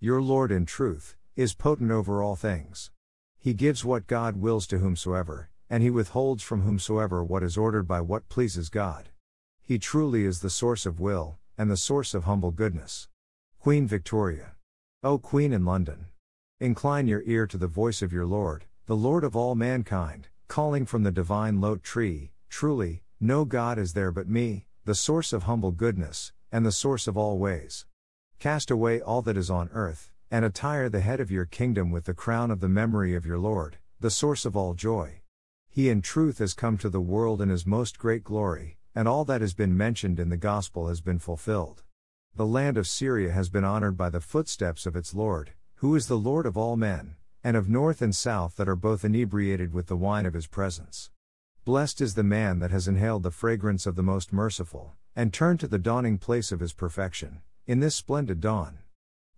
Your Lord, in truth, is potent over all things. He gives what God wills to whomsoever, and he withholds from whomsoever what is ordered by what pleases God. He truly is the source of will, and the source of humble goodness. Queen Victoria. O Queen in London! Incline your ear to the voice of your Lord, the Lord of all mankind, calling from the divine Lot tree, truly, no God is there but me, the source of humble goodness, and the source of all ways. Cast away all that is on earth, and attire the head of your kingdom with the crown of the memory of your Lord, the source of all joy. He in truth has come to the world in his most great glory, and all that has been mentioned in the gospel has been fulfilled. The land of Syria has been honored by the footsteps of its Lord, who is the Lord of all men, and of north and south that are both inebriated with the wine of his presence. Blessed is the man that has inhaled the fragrance of the most merciful, and turned to the dawning place of his perfection, in this splendid dawn.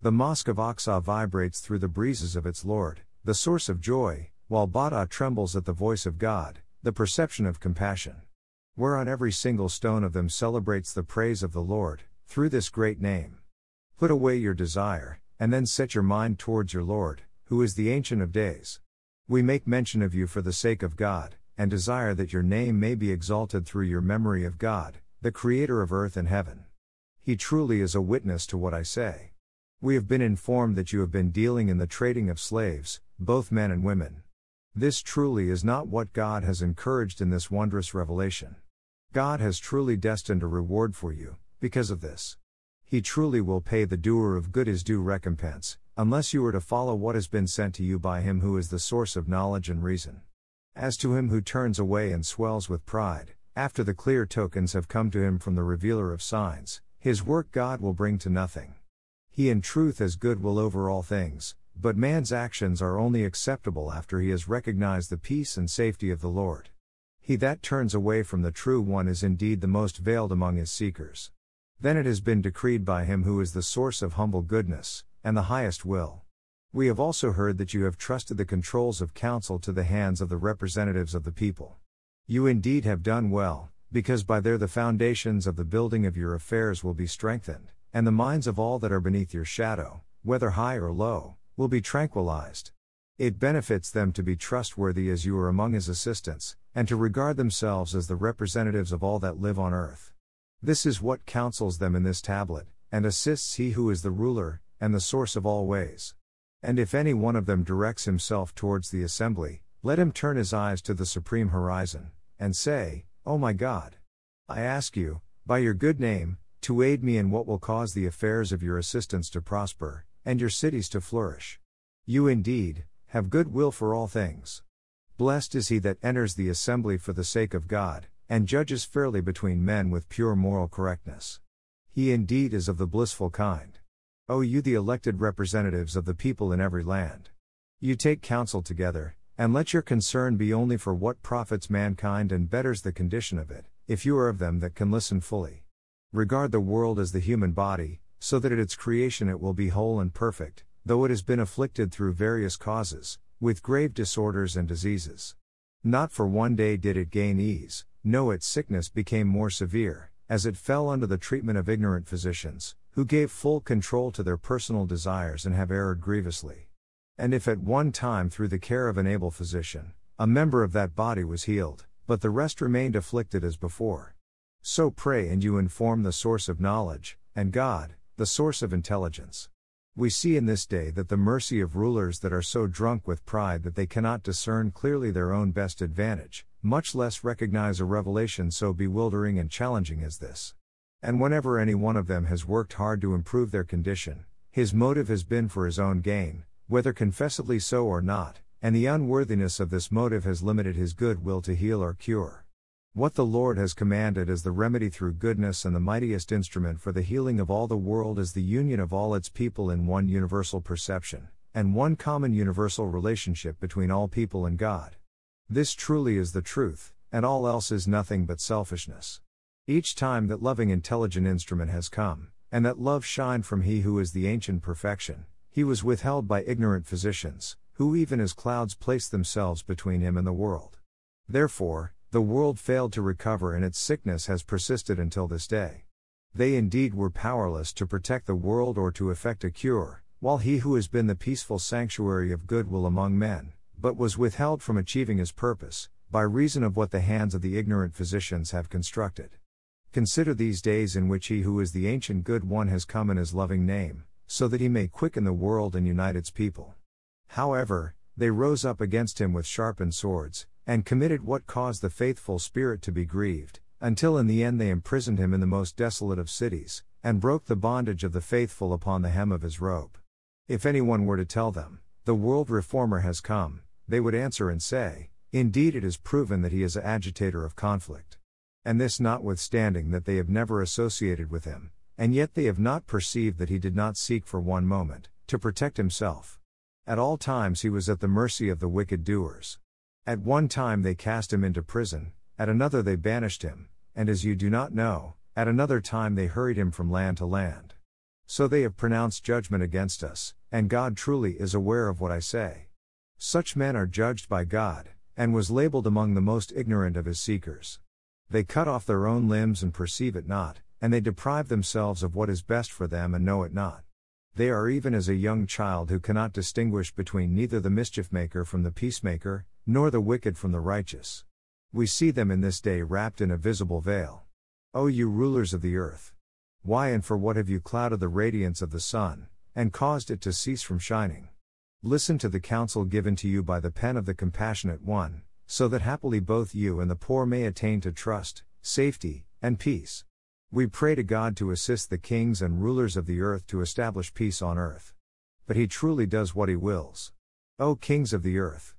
The mosque of Aqsa vibrates through the breezes of its Lord, the source of joy, while Batha trembles at the voice of God, the perception of compassion. Whereon every single stone of them celebrates the praise of the Lord, through this great name. Put away your desire, and then set your mind towards your Lord, who is the Ancient of Days. We make mention of you for the sake of God, and desire that your name may be exalted through your memory of God, the Creator of earth and heaven. He truly is a witness to what I say. We have been informed that you have been dealing in the trading of slaves, both men and women. This truly is not what God has encouraged in this wondrous revelation. God has truly destined a reward for you, because of this. He truly will pay the doer of good his due recompense, unless you are to follow what has been sent to you by him who is the source of knowledge and reason. As to him who turns away and swells with pride, after the clear tokens have come to him from the revealer of signs, his work God will bring to nothing. He in truth has good will over all things, but man's actions are only acceptable after he has recognized the peace and safety of the Lord. He that turns away from the true one is indeed the most veiled among his seekers. Then it has been decreed by him who is the source of humble goodness, and the highest will. We have also heard that you have trusted the controls of council to the hands of the representatives of the people. You indeed have done well, because by there the foundations of the building of your affairs will be strengthened, and the minds of all that are beneath your shadow, whether high or low, will be tranquilized. It benefits them to be trustworthy as you are among his assistants, and to regard themselves as the representatives of all that live on earth. This is what counsels them in this tablet, and assists he who is the ruler, and the source of all ways. And if any one of them directs himself towards the assembly, let him turn his eyes to the supreme horizon, and say, O my God! I ask you, by your good name, to aid me in what will cause the affairs of your assistants to prosper, and your cities to flourish. You indeed, have good will for all things. Blessed is he that enters the assembly for the sake of God, and judges fairly between men with pure moral correctness. He indeed is of the blissful kind. O you, the elected representatives of the people in every land. You take counsel together, and let your concern be only for what profits mankind and betters the condition of it, if you are of them that can listen fully. Regard the world as the human body, so that at its creation it will be whole and perfect, though it has been afflicted through various causes, with grave disorders and diseases. Not for one day did it gain ease, no, its sickness became more severe, as it fell under the treatment of ignorant physicians, who gave full control to their personal desires and have erred grievously. And if at one time through the care of an able physician, a member of that body was healed, but the rest remained afflicted as before. So pray and you inform the source of knowledge, and God, the source of intelligence. We see in this day that the mercy of rulers that are so drunk with pride that they cannot discern clearly their own best advantage, much less recognize a revelation so bewildering and challenging as this. And whenever any one of them has worked hard to improve their condition, his motive has been for his own gain, whether confessedly so or not, and the unworthiness of this motive has limited his good will to heal or cure. What the Lord has commanded as the remedy through goodness and the mightiest instrument for the healing of all the world is the union of all its people in one universal perception, and one common universal relationship between all people and God. This truly is the truth, and all else is nothing but selfishness. Each time that loving intelligent instrument has come, and that love shined from he who is the ancient perfection, he was withheld by ignorant physicians, who even as clouds placed themselves between him and the world. Therefore, the world failed to recover and its sickness has persisted until this day. They indeed were powerless to protect the world or to effect a cure, while he who has been the peaceful sanctuary of goodwill among men, but was withheld from achieving his purpose, by reason of what the hands of the ignorant physicians have constructed. Consider these days in which he who is the ancient good one has come in his loving name, so that he may quicken the world and unite its people. However, they rose up against him with sharpened swords, and committed what caused the faithful spirit to be grieved, until in the end they imprisoned him in the most desolate of cities, and broke the bondage of the faithful upon the hem of his robe. If anyone were to tell them, the world reformer has come, they would answer and say, Indeed, it is proven that he is an agitator of conflict. And this notwithstanding that they have never associated with him, and yet they have not perceived that he did not seek for one moment to protect himself. At all times he was at the mercy of the wicked doers. At one time they cast him into prison, at another they banished him, and as you do not know, at another time they hurried him from land to land. So they have pronounced judgment against us, and God truly is aware of what I say. Such men are judged by God, and was labeled among the most ignorant of his seekers. They cut off their own limbs and perceive it not, and they deprive themselves of what is best for them and know it not. They are even as a young child who cannot distinguish between neither the mischief maker from the peacemaker, nor the wicked from the righteous. We see them in this day wrapped in a visible veil. O you rulers of the earth! Why and for what have you clouded the radiance of the sun, and caused it to cease from shining? Listen to the counsel given to you by the pen of the compassionate one, so that happily both you and the poor may attain to trust, safety, and peace. We pray to God to assist the kings and rulers of the earth to establish peace on earth. But he truly does what he wills. O kings of the earth!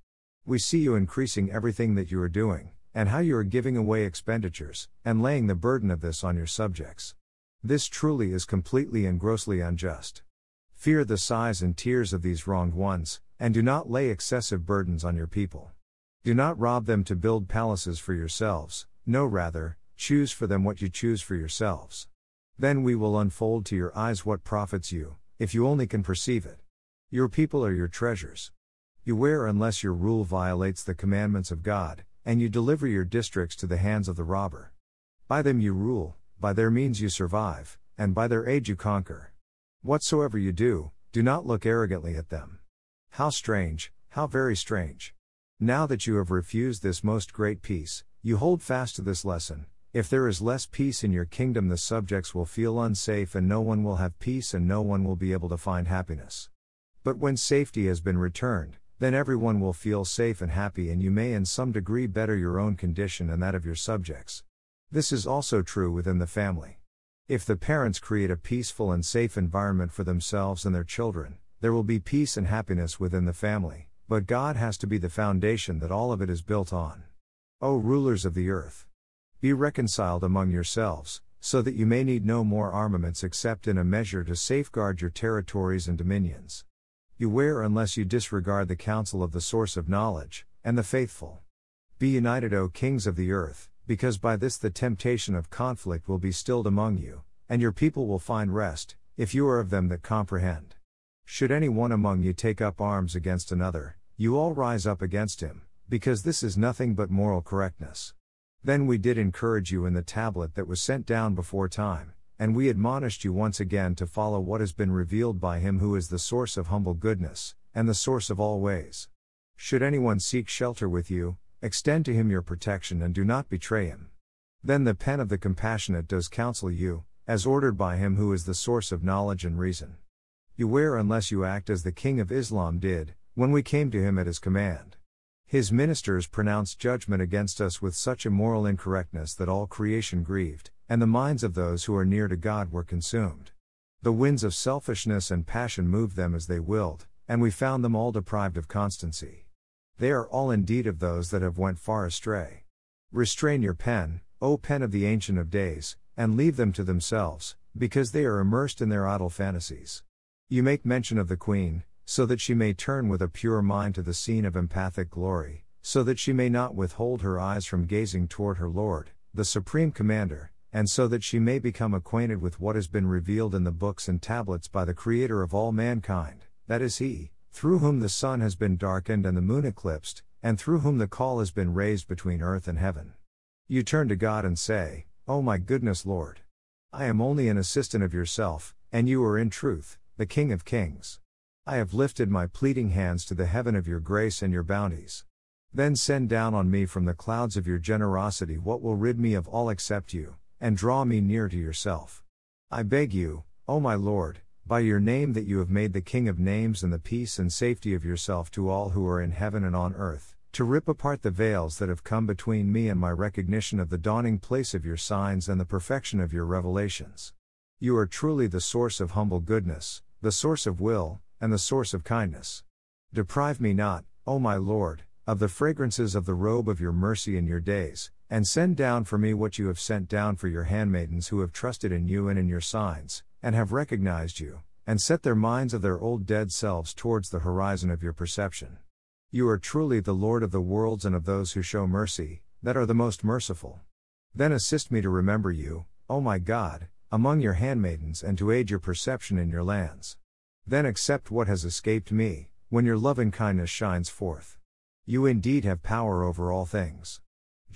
We see you increasing everything that you are doing, and how you are giving away expenditures, and laying the burden of this on your subjects. This truly is completely and grossly unjust. Fear the sighs and tears of these wronged ones, and do not lay excessive burdens on your people. Do not rob them to build palaces for yourselves, no, rather, choose for them what you choose for yourselves. Then we will unfold to your eyes what profits you, if you only can perceive it. Your people are your treasures. Beware unless your rule violates the commandments of God, and you deliver your districts to the hands of the robber. By them you rule, by their means you survive, and by their aid you conquer. Whatsoever you do, do not look arrogantly at them. How strange, how very strange. Now that you have refused this most great peace, you hold fast to this lesson. If there is less peace in your kingdom, the subjects will feel unsafe, and no one will have peace, and no one will be able to find happiness. But when safety has been returned, then everyone will feel safe and happy, and you may in some degree better your own condition and that of your subjects. This is also true within the family. If the parents create a peaceful and safe environment for themselves and their children, there will be peace and happiness within the family, but God has to be the foundation that all of it is built on. O rulers of the earth! Be reconciled among yourselves, so that you may need no more armaments except in a measure to safeguard your territories and dominions. Beware unless you disregard the counsel of the source of knowledge, and the faithful. Be united, O kings of the earth, because by this the temptation of conflict will be stilled among you, and your people will find rest, if you are of them that comprehend. Should any one among you take up arms against another, you all rise up against him, because this is nothing but moral correctness. Then we did encourage you in the tablet that was sent down before time, and we admonished you once again to follow what has been revealed by him who is the source of humble goodness, and the source of all ways. Should anyone seek shelter with you, extend to him your protection and do not betray him. Then the pen of the compassionate does counsel you, as ordered by him who is the source of knowledge and reason. Beware unless you act as the king of Islam did, when we came to him at his command. His ministers pronounced judgment against us with such immoral incorrectness that all creation grieved, and the minds of those who are near to God were consumed. The winds of selfishness and passion moved them as they willed, and we found them all deprived of constancy. They are all indeed of those that have went far astray. Restrain your pen, O pen of the Ancient of Days, and leave them to themselves, because they are immersed in their idle fantasies. You make mention of the Queen, so that she may turn with a pure mind to the scene of empathic glory, so that she may not withhold her eyes from gazing toward her Lord, the Supreme Commander, and so that she may become acquainted with what has been revealed in the books and tablets by the Creator of all mankind, that is He, through whom the sun has been darkened and the moon eclipsed, and through whom the call has been raised between earth and heaven. You turn to God and say, Oh my goodness, Lord! I am only an assistant of yourself, and you are in truth, the King of kings. I have lifted my pleading hands to the heaven of your grace and your bounties. Then send down on me from the clouds of your generosity what will rid me of all except you and draw me near to yourself. I beg you, O my Lord, by your name that you have made the King of names and the peace and safety of yourself to all who are in heaven and on earth, to rip apart the veils that have come between me and my recognition of the dawning place of your signs and the perfection of your revelations. You are truly the source of humble goodness, the source of will, and the source of kindness. Deprive me not, O my Lord, of the fragrances of the robe of your mercy in your days, and send down for me what you have sent down for your handmaidens who have trusted in you and in your signs, and have recognized you, and set their minds of their old dead selves towards the horizon of your perception. You are truly the Lord of the worlds and of those who show mercy, that are the most merciful. Then assist me to remember you, O my God, among your handmaidens and to aid your perception in your lands. Then accept what has escaped me, when your loving kindness shines forth. You indeed have power over all things.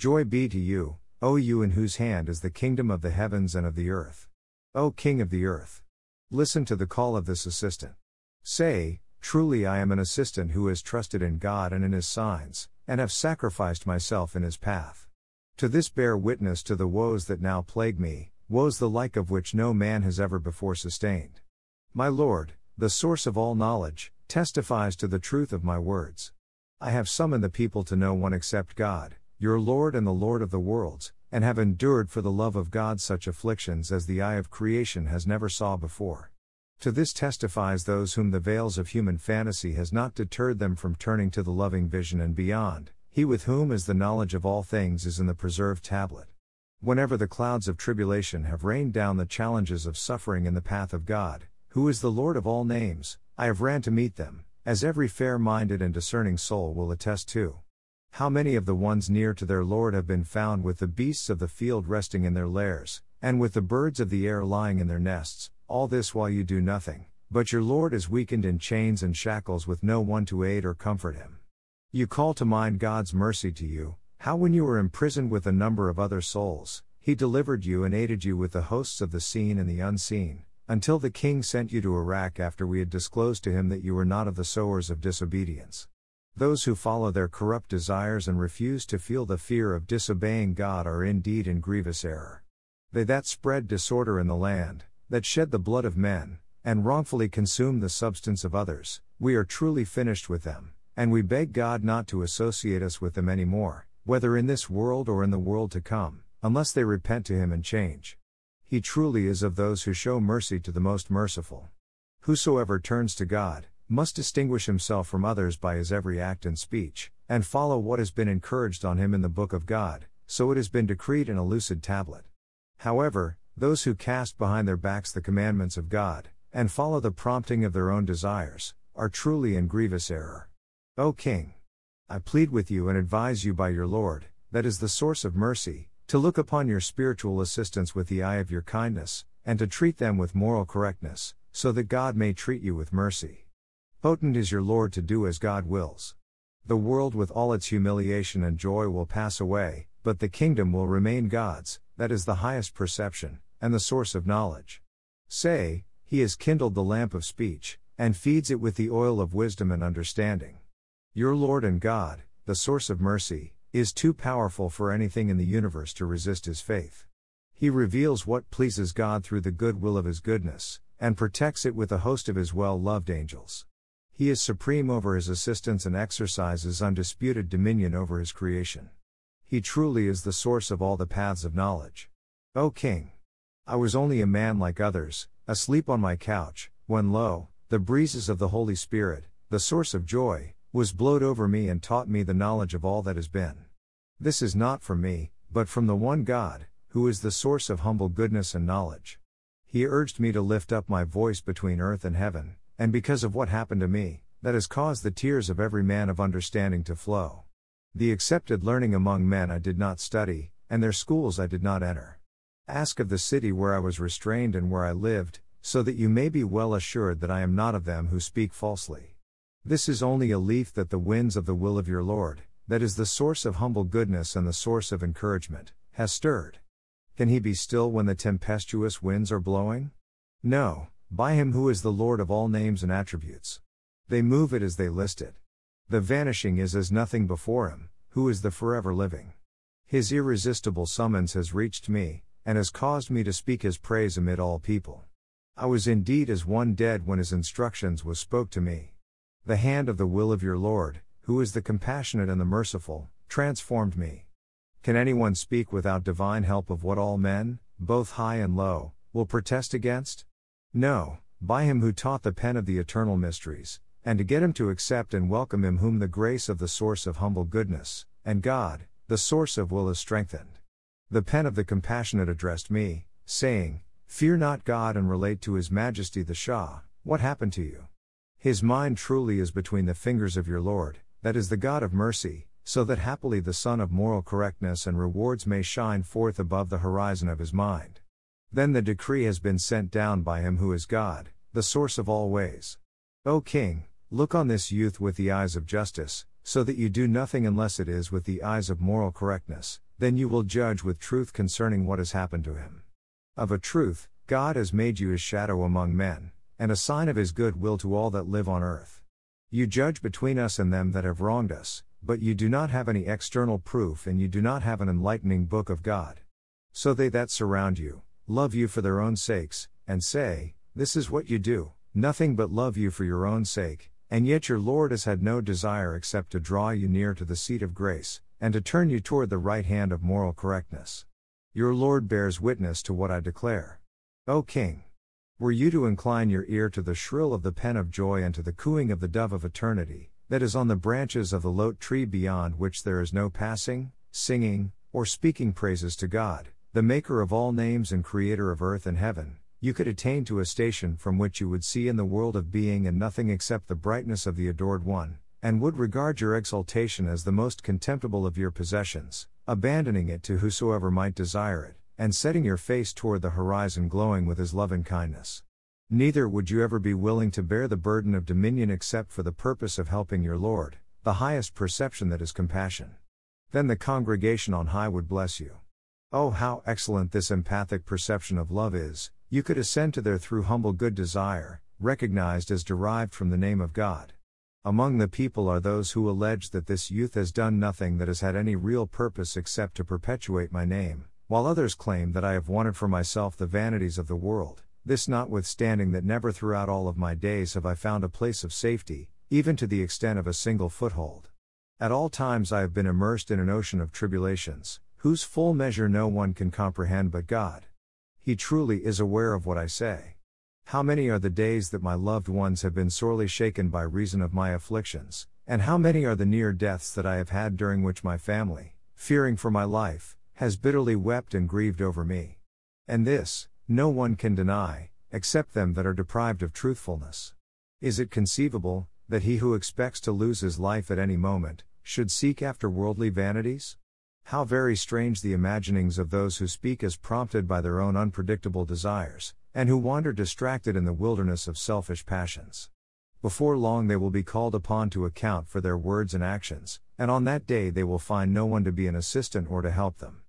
Joy be to you, O you in whose hand is the kingdom of the heavens and of the earth. O King of the earth. Listen to the call of this assistant. Say, Truly I am an assistant who has trusted in God and in his signs, and have sacrificed myself in his path. To this bear witness to the woes that now plague me, woes the like of which no man has ever before sustained. My Lord, the source of all knowledge, testifies to the truth of my words. I have summoned the people to know one except God, your Lord and the Lord of the worlds, and have endured for the love of God such afflictions as the eye of creation has never saw before. To this testifies those whom the veils of human fantasy has not deterred them from turning to the loving vision and beyond, he with whom is the knowledge of all things is in the preserved tablet. Whenever the clouds of tribulation have rained down the challenges of suffering in the path of God, who is the Lord of all names, I have ran to meet them, as every fair minded and discerning soul will attest to. How many of the ones near to their Lord have been found with the beasts of the field resting in their lairs, and with the birds of the air lying in their nests, all this while you do nothing, but your Lord is weakened in chains and shackles with no one to aid or comfort him. You call to mind God's mercy to you, how when you were imprisoned with a number of other souls, he delivered you and aided you with the hosts of the seen and the unseen, until the king sent you to Iraq after we had disclosed to him that you were not of the sowers of disobedience. Those who follow their corrupt desires and refuse to feel the fear of disobeying God are indeed in grievous error. They that spread disorder in the land, that shed the blood of men, and wrongfully consume the substance of others, we are truly finished with them. And we beg God not to associate us with them any more, whether in this world or in the world to come, unless they repent to Him and change. He truly is of those who show mercy to the most merciful. Whosoever turns to God, must distinguish himself from others by his every act and speech, and follow what has been encouraged on him in the book of God, so it has been decreed in a lucid tablet. However, those who cast behind their backs the commandments of God, and follow the prompting of their own desires, are truly in grievous error. O King! I plead with you and advise you by your Lord, that is the source of mercy, to look upon your spiritual assistants with the eye of your kindness, and to treat them with moral correctness, so that God may treat you with mercy. Potent is your Lord to do as God wills. The world with all its humiliation and joy will pass away, but the kingdom will remain God's, that is the highest perception, and the source of knowledge. Say, He has kindled the lamp of speech, and feeds it with the oil of wisdom and understanding. Your Lord and God, the source of mercy, is too powerful for anything in the universe to resist his faith. He reveals what pleases God through the good will of his goodness, and protects it with a host of his well loved angels. He is supreme over his assistants and exercises undisputed dominion over his creation. He truly is the source of all the paths of knowledge. O King! I was only a man like others, asleep on my couch, when lo, the breezes of the Holy Spirit, the source of joy, was blowed over me and taught me the knowledge of all that has been. This is not from me, but from the one God, who is the source of humble goodness and knowledge. He urged me to lift up my voice between earth and heaven, and because of what happened to me, that has caused the tears of every man of understanding to flow. The accepted learning among men I did not study, and their schools I did not enter. Ask of the city where I was restrained and where I lived, so that you may be well assured that I am not of them who speak falsely. This is only a leaf that the winds of the will of your Lord, that is the source of humble goodness and the source of encouragement, has stirred. Can he be still when the tempestuous winds are blowing? No, by him who is the Lord of all names and attributes. They move it as they list it. The vanishing is as nothing before him, who is the forever living. His irresistible summons has reached me, and has caused me to speak his praise amid all people. I was indeed as one dead when his instructions was spoke to me. The hand of the will of your Lord, who is the compassionate and the merciful, transformed me. Can anyone speak without divine help of what all men, both high and low, will protest against? No, by him who taught the pen of the eternal mysteries, and to get him to accept and welcome him whom the grace of the source of humble goodness, and God, the source of will is strengthened. The pen of the compassionate addressed me, saying, Fear not God and relate to his majesty the Shah, what happened to you? His mind truly is between the fingers of your Lord, that is the God of mercy, so that happily the sun of moral correctness and rewards may shine forth above the horizon of his mind. Then the decree has been sent down by him who is God, the source of all ways. O King, look on this youth with the eyes of justice, so that you do nothing unless it is with the eyes of moral correctness, then you will judge with truth concerning what has happened to him. Of a truth, God has made you his shadow among men and a sign of his good will to all that live on earth. You judge between us and them that have wronged us, but you do not have any external proof and you do not have an enlightening book of God. So they that surround you, love you for their own sakes, and say, This is what you do, nothing but love you for your own sake, and yet your Lord has had no desire except to draw you near to the seat of grace, and to turn you toward the right hand of moral correctness. Your Lord bears witness to what I declare. O King! Were you to incline your ear to the shrill of the pen of joy and to the cooing of the dove of eternity, that is on the branches of the lote tree beyond which there is no passing, singing, or speaking praises to God, the maker of all names and creator of earth and heaven, you could attain to a station from which you would see in the world of being and nothing except the brightness of the adored one, and would regard your exaltation as the most contemptible of your possessions, abandoning it to whosoever might desire it, and setting your face toward the horizon glowing with his loving kindness. Neither would you ever be willing to bear the burden of dominion except for the purpose of helping your Lord, the highest perception that is compassion. Then the congregation on high would bless you. Oh, how excellent this empathic perception of love is! You could ascend to there through humble good desire, recognized as derived from the name of God. Among the people are those who allege that this youth has done nothing that has had any real purpose except to perpetuate my name, while others claim that I have wanted for myself the vanities of the world, this notwithstanding that never throughout all of my days have I found a place of safety, even to the extent of a single foothold. At all times I have been immersed in an ocean of tribulations, whose full measure no one can comprehend but God. He truly is aware of what I say. How many are the days that my loved ones have been sorely shaken by reason of my afflictions, and how many are the near deaths that I have had during which my family, fearing for my life, has bitterly wept and grieved over me. And this, no one can deny, except them that are deprived of truthfulness. Is it conceivable, that he who expects to lose his life at any moment, should seek after worldly vanities? How very strange the imaginings of those who speak as prompted by their own unpredictable desires, and who wander distracted in the wilderness of selfish passions. Before long they will be called upon to account for their words and actions, and on that day they will find no one to be an assistant or to help them.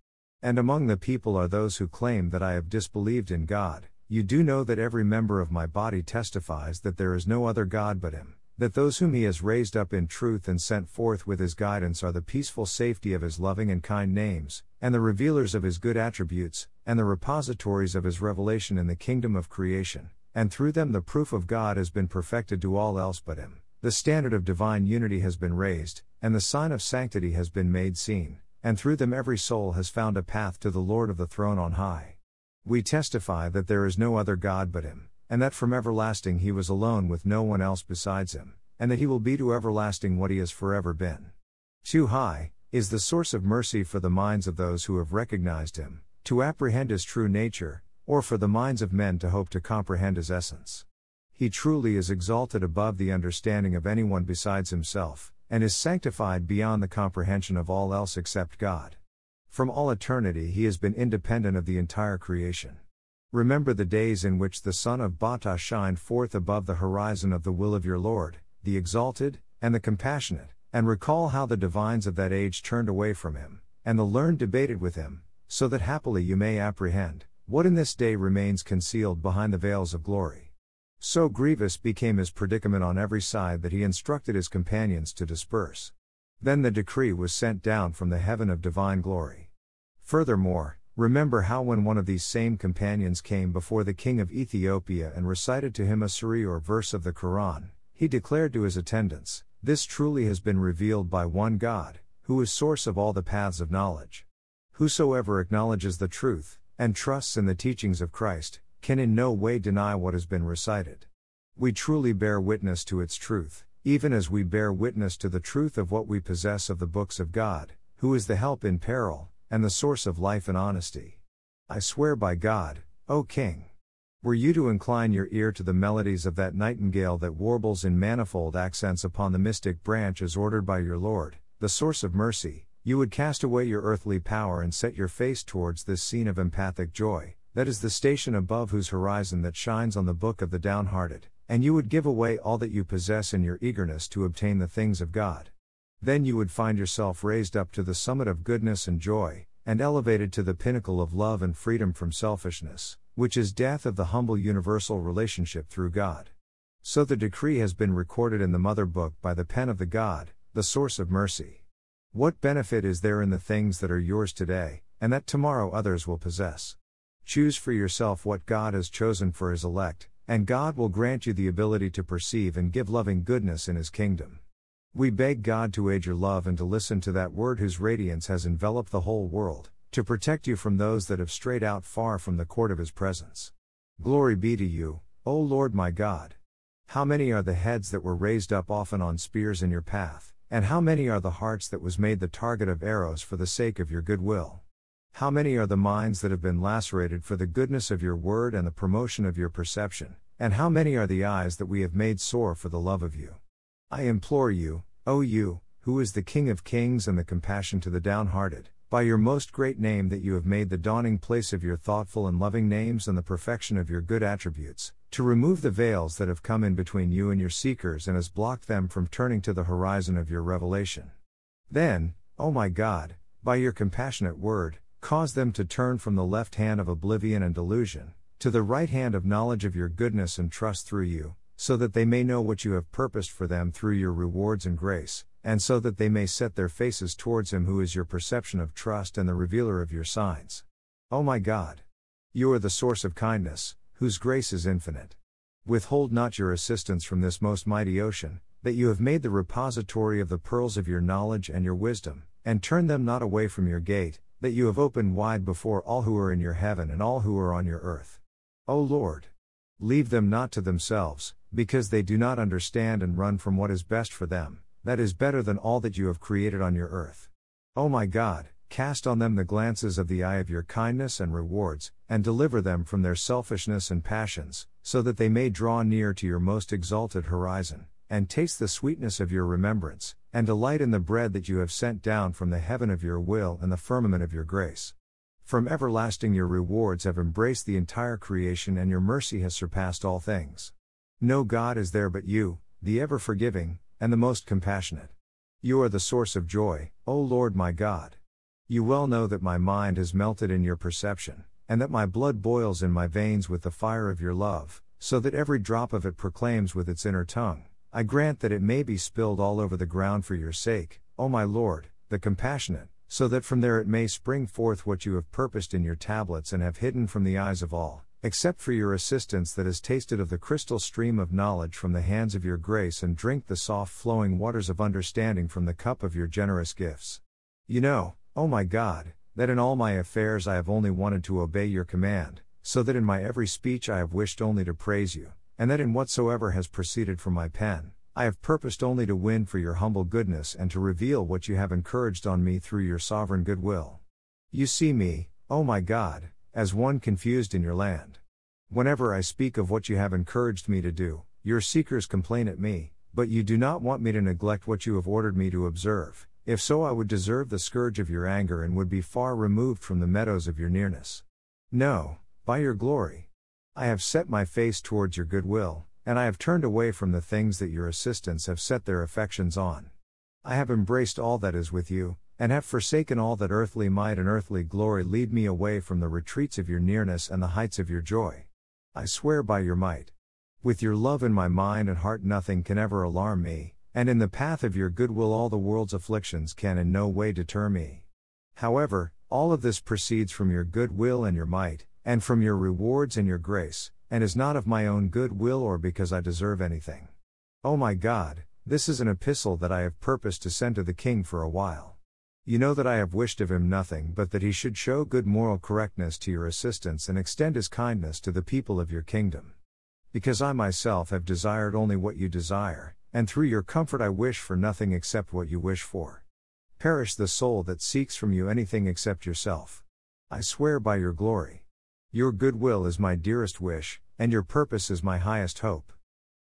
And among the people are those who claim that I have disbelieved in God. You do know that every member of my body testifies that there is no other God but Him that those whom he has raised up in truth and sent forth with his guidance are the peaceful safety of his loving and kind names, and the revealers of his good attributes, and the repositories of his revelation in the kingdom of creation, and through them the proof of God has been perfected to all else but him. The standard of divine unity has been raised, and the sign of sanctity has been made seen, and through them every soul has found a path to the Lord of the throne on high. We testify that there is no other God but him and that from everlasting he was alone with no one else besides him, and that he will be to everlasting what he has forever been. Too high is the source of mercy for the minds of those who have recognized him, to apprehend his true nature, or for the minds of men to hope to comprehend his essence. He truly is exalted above the understanding of anyone besides himself, and is sanctified beyond the comprehension of all else except God. From all eternity he has been independent of the entire creation. Remember the days in which the sun of Batha shined forth above the horizon of the will of your Lord, the exalted, and the compassionate, and recall how the divines of that age turned away from him, and the learned debated with him, so that happily you may apprehend what in this day remains concealed behind the veils of glory. So grievous became his predicament on every side that he instructed his companions to disperse. Then the decree was sent down from the heaven of divine glory. Furthermore, Remember how when one of these same companions came before the king of Ethiopia and recited to him a surah or verse of the Quran, he declared to his attendants, This truly has been revealed by one God, who is source of all the paths of knowledge. Whosoever acknowledges the truth, and trusts in the teachings of Christ, can in no way deny what has been recited. We truly bear witness to its truth, even as we bear witness to the truth of what we possess of the books of God, who is the help in peril, and the source of life and honesty. I swear by God, O King. Were you to incline your ear to the melodies of that nightingale that warbles in manifold accents upon the mystic branch as ordered by your Lord, the source of mercy, you would cast away your earthly power and set your face towards this scene of empathic joy, that is the station above whose horizon that shines on the book of the downhearted, and you would give away all that you possess in your eagerness to obtain the things of God. Then you would find yourself raised up to the summit of goodness and joy, and elevated to the pinnacle of love and freedom from selfishness, which is death of the humble universal relationship through God. So the decree has been recorded in the Mother Book by the pen of the God, the source of mercy. What benefit is there in the things that are yours today, and that tomorrow others will possess? Choose for yourself what God has chosen for His elect, and God will grant you the ability to perceive and give loving goodness in His kingdom. We beg God to aid your love and to listen to that word whose radiance has enveloped the whole world, to protect you from those that have strayed out far from the court of his presence. Glory be to you, O Lord my God. How many are the heads that were raised up often on spears in your path, and how many are the hearts that was made the target of arrows for the sake of your good will? How many are the minds that have been lacerated for the goodness of your word and the promotion of your perception, and how many are the eyes that we have made sore for the love of you? I implore you, O you, who is the King of kings and the compassion to the downhearted, by your most great name that you have made the dawning place of your thoughtful and loving names and the perfection of your good attributes, to remove the veils that have come in between you and your seekers and has blocked them from turning to the horizon of your revelation. Then, O my God, by your compassionate word, Cause them to turn from the left hand of oblivion and delusion, to the right hand of knowledge of your goodness and trust through you, so that they may know what you have purposed for them through your rewards and grace, and so that they may set their faces towards Him who is your perception of trust and the revealer of your signs. O oh my God! You are the source of kindness, whose grace is infinite. Withhold not your assistance from this most mighty ocean, that you have made the repository of the pearls of your knowledge and your wisdom, and turn them not away from your gate, that you have opened wide before all who are in your heaven and all who are on your earth. O Lord! Leave them not to themselves, because they do not understand and run from what is best for them, that is better than all that you have created on your earth. O my God, cast on them the glances of the eye of your kindness and rewards, and deliver them from their selfishness and passions, so that they may draw near to your most exalted horizon, and taste the sweetness of your remembrance, and delight in the bread that you have sent down from the heaven of your will and the firmament of your grace. From everlasting your rewards have embraced the entire creation, and your mercy has surpassed all things. No God is there but you, the ever forgiving, and the most compassionate. You are the source of joy, O Lord my God. You well know that my mind has melted in your perception, and that my blood boils in my veins with the fire of your love, so that every drop of it proclaims with its inner tongue, I grant that it may be spilled all over the ground for your sake, O my Lord, the compassionate, so that from there it may spring forth what you have purposed in your tablets and have hidden from the eyes of all, except for your assistance that has tasted of the crystal stream of knowledge from the hands of your grace and drink the soft flowing waters of understanding from the cup of your generous gifts. You know, O my God, that in all my affairs I have only wanted to obey your command, so that in my every speech I have wished only to praise you and that in whatsoever has proceeded from my pen, I have purposed only to win for your humble goodness and to reveal what you have encouraged on me through your sovereign goodwill. You see me, O my God, as one confused in your land. Whenever I speak of what you have encouraged me to do, your seekers complain at me, but you do not want me to neglect what you have ordered me to observe. If so, I would deserve the scourge of your anger and would be far removed from the meadows of your nearness. No, by your glory. I have set my face towards your goodwill, and I have turned away from the things that your assistants have set their affections on. I have embraced all that is with you, and have forsaken all that earthly might and earthly glory lead me away from the retreats of your nearness and the heights of your joy. I swear by your might. With your love in my mind and heart, nothing can ever alarm me, and in the path of your goodwill, all the world's afflictions can in no way deter me. However, all of this proceeds from your goodwill and your might, and from your rewards and your grace, and is not of my own good will or because I deserve anything. O oh my God, this is an epistle that I have purposed to send to the king for a while. You know that I have wished of him nothing but that he should show good moral correctness to your assistance and extend his kindness to the people of your kingdom. Because I myself have desired only what you desire, and through your comfort I wish for nothing except what you wish for. Perish the soul that seeks from you anything except yourself. I swear by your glory. Your goodwill is my dearest wish, and your purpose is my highest hope.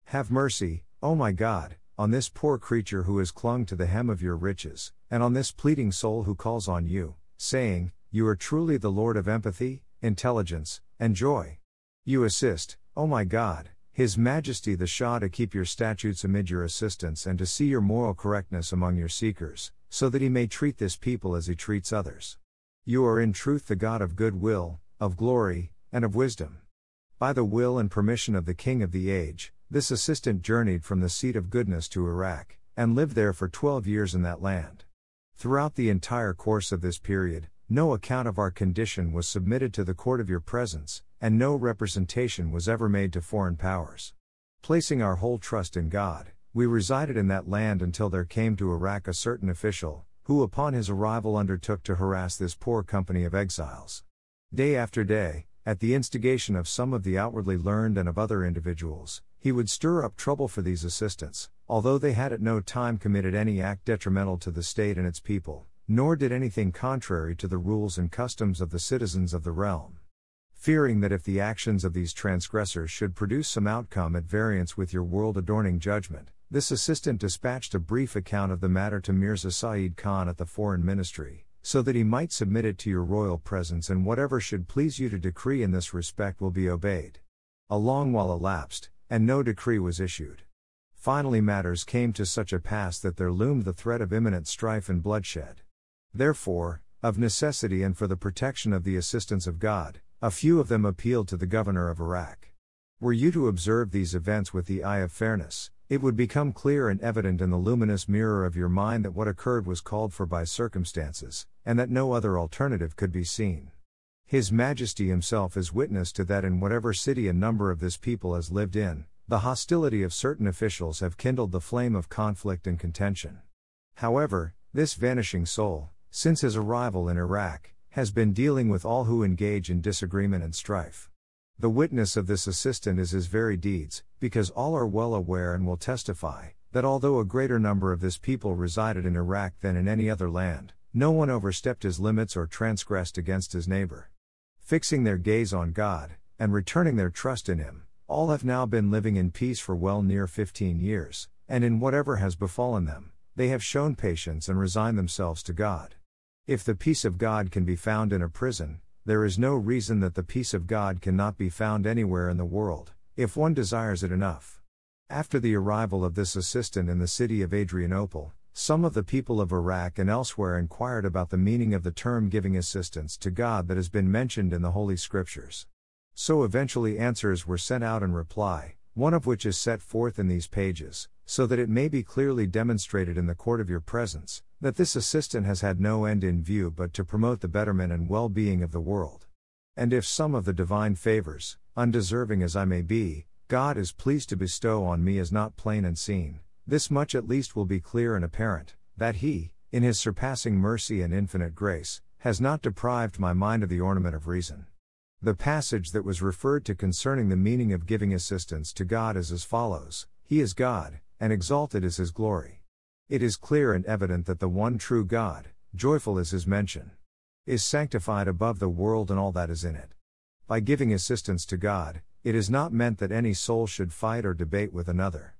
Have mercy, O my God, on this poor creature who has clung to the hem of your riches, and on this pleading soul who calls on you, saying, You are truly the Lord of empathy, intelligence, and joy. You assist, O my God, His Majesty the Shah to keep your statutes amid your assistants and to see your moral correctness among your seekers, so that he may treat this people as he treats others. You are in truth the God of goodwill, of glory, and of wisdom. By the will and permission of the King of the age, this assistant journeyed from the seat of goodness to Iraq, and lived there for twelve years in that land. Throughout the entire course of this period, no account of our condition was submitted to the court of your presence, and no representation was ever made to foreign powers. Placing our whole trust in God, we resided in that land until there came to Iraq a certain official, who upon his arrival undertook to harass this poor company of exiles. Day after day, at the instigation of some of the outwardly learned and of other individuals, He would stir up trouble for these assistants, although they had at no time committed any act detrimental to the state and its people, nor did anything contrary to the rules and customs of the citizens of the realm. Fearing that if the actions of these transgressors should produce some outcome at variance with your world adorning judgment, this assistant dispatched a brief account of the matter to Mirza Saeed Khan at the Foreign Ministry, so that he might submit it to your royal presence and whatever should please you to decree in this respect will be obeyed. A long while elapsed, and no decree was issued. Finally, matters came to such a pass that there loomed the threat of imminent strife and bloodshed. Therefore, of necessity and for the protection of the assistance of God, a few of them appealed to the governor of Iraq. Were you to observe these events with the eye of fairness, it would become clear and evident in the luminous mirror of your mind that what occurred was called for by circumstances, and that no other alternative could be seen. His Majesty himself is witness to that in whatever city a number of this people has lived in, the hostility of certain officials have kindled the flame of conflict and contention. However, this vanishing soul, since his arrival in Iraq, has been dealing with all who engage in disagreement and strife. The witness of this assistant is his very deeds, because all are well aware and will testify that although a greater number of this people resided in Iraq than in any other land, no one overstepped his limits or transgressed against his neighbor. Fixing their gaze on God, and returning their trust in Him, all have now been living in peace for well near 15 years, and in whatever has befallen them, they have shown patience and resigned themselves to God. If the peace of God can be found in a prison, there is no reason that the peace of God cannot be found anywhere in the world, if one desires it enough. After the arrival of this assistant in the city of Adrianople, some of the people of Iraq and elsewhere inquired about the meaning of the term giving assistance to God that has been mentioned in the Holy Scriptures. So eventually answers were sent out in reply, one of which is set forth in these pages, so that it may be clearly demonstrated in the court of your presence, that this assistant has had no end in view but to promote the betterment and well being of the world. And if some of the divine favors, undeserving as I may be, God is pleased to bestow on me is not plain and seen, this much at least will be clear and apparent, that He, in His surpassing mercy and infinite grace, has not deprived my mind of the ornament of reason. The passage that was referred to concerning the meaning of giving assistance to God is as follows He is God, and exalted is His glory. It is clear and evident that the one true God, joyful is his mention, is sanctified above the world and all that is in it. By giving assistance to God, it is not meant that any soul should fight or debate with another.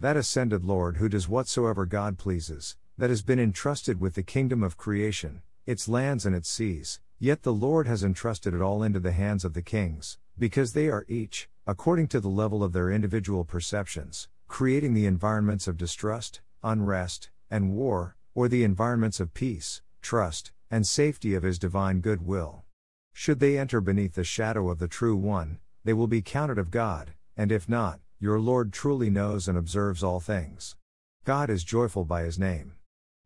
That ascended Lord who does whatsoever God pleases, that has been entrusted with the kingdom of creation, its lands and its seas, yet the Lord has entrusted it all into the hands of the kings, because they are each, according to the level of their individual perceptions, creating the environments of distrust, unrest, and war, or the environments of peace, trust, and safety of His divine goodwill. Should they enter beneath the shadow of the True One, they will be counted of God, and if not, your Lord truly knows and observes all things. God is joyful by His name.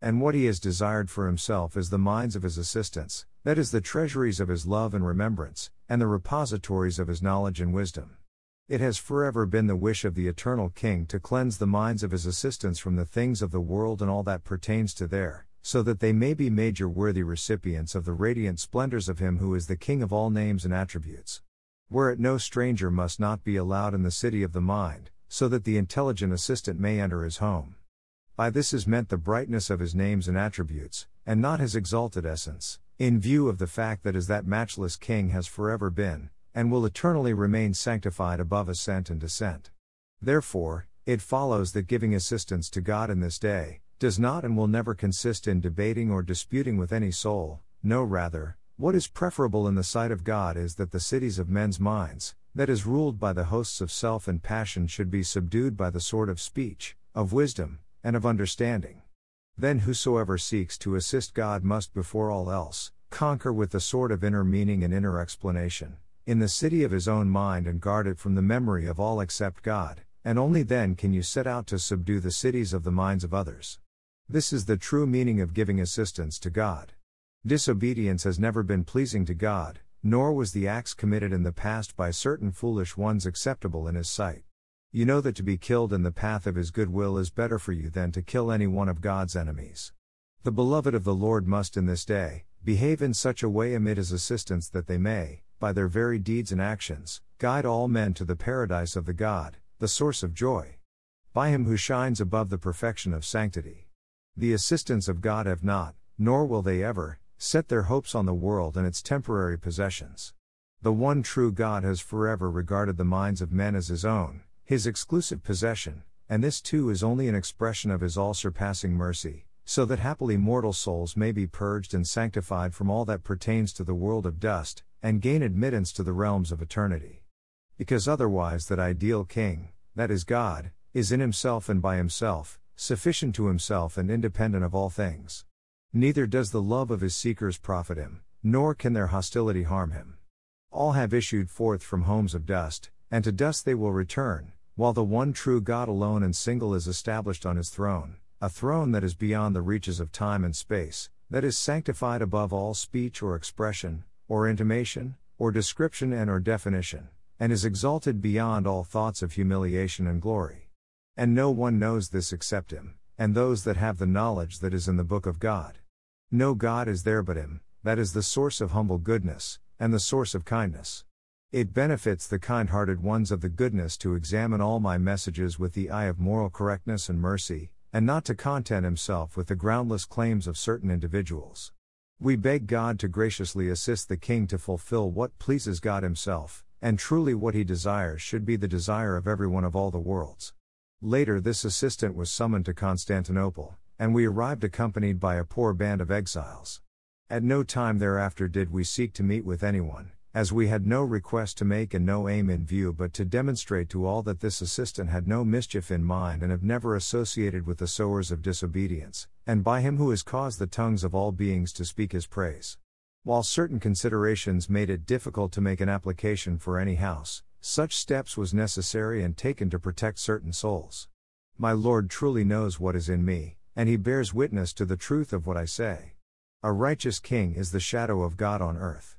And what He has desired for Himself is the minds of His assistants, that is, the treasuries of His love and remembrance, and the repositories of His knowledge and wisdom. It has forever been the wish of the eternal King to cleanse the minds of his assistants from the things of the world and all that pertains to their, so that they may be made your worthy recipients of the radiant splendors of him who is the King of all names and attributes. Where it no stranger must not be allowed in the city of the mind, so that the intelligent assistant may enter his home. By this is meant the brightness of his names and attributes, and not his exalted essence, in view of the fact that as that matchless King has forever been, and will eternally remain sanctified above ascent and descent. Therefore, it follows that giving assistance to God in this day, does not and will never consist in debating or disputing with any soul, no, rather, what is preferable in the sight of God is that the cities of men's minds, that is ruled by the hosts of self and passion, should be subdued by the sword of speech, of wisdom, and of understanding. Then whosoever seeks to assist God must before all else, conquer with the sword of inner meaning and inner explanation in the city of his own mind and guard it from the memory of all except God, and only then can you set out to subdue the cities of the minds of others. This is the true meaning of giving assistance to God. Disobedience has never been pleasing to God, nor was the acts committed in the past by certain foolish ones acceptable in His sight. You know that to be killed in the path of His good will is better for you than to kill any one of God's enemies. The beloved of the Lord must in this day behave in such a way amid His assistance that they may, by their very deeds and actions, guide all men to the paradise of the God, the source of joy. By him who shines above the perfection of sanctity. The assistants of God have not, nor will they ever, set their hopes on the world and its temporary possessions. The one true God has forever regarded the minds of men as his own, his exclusive possession, and this too is only an expression of his all surpassing mercy, so that happily mortal souls may be purged and sanctified from all that pertains to the world of dust, and gain admittance to the realms of eternity. Because otherwise, that ideal King, that is God, is in himself and by himself, sufficient to himself and independent of all things. Neither does the love of his seekers profit him, nor can their hostility harm him. All have issued forth from homes of dust, and to dust they will return, while the one true God alone and single is established on his throne, a throne that is beyond the reaches of time and space, that is sanctified above all speech or expression, or intimation, or description and or definition, and is exalted beyond all thoughts of humiliation and glory. And no one knows this except Him, and those that have the knowledge that is in the book of God. No God is there but Him, that is the source of humble goodness, and the source of kindness. It benefits the kind hearted ones of the goodness to examine all my messages with the eye of moral correctness and mercy, and not to content himself with the groundless claims of certain individuals. We beg God to graciously assist the King to fulfill what pleases God Himself, and truly what He desires should be the desire of everyone of all the worlds. Later, this assistant was summoned to Constantinople, and we arrived accompanied by a poor band of exiles. At no time thereafter did we seek to meet with anyone, as we had no request to make and no aim in view but to demonstrate to all that this assistant had no mischief in mind and have never associated with the sowers of disobedience, and by him who has caused the tongues of all beings to speak his praise. While certain considerations made it difficult to make an application for any house, such steps was necessary and taken to protect certain souls. My Lord truly knows what is in me, and he bears witness to the truth of what I say. A righteous king is the shadow of God on earth.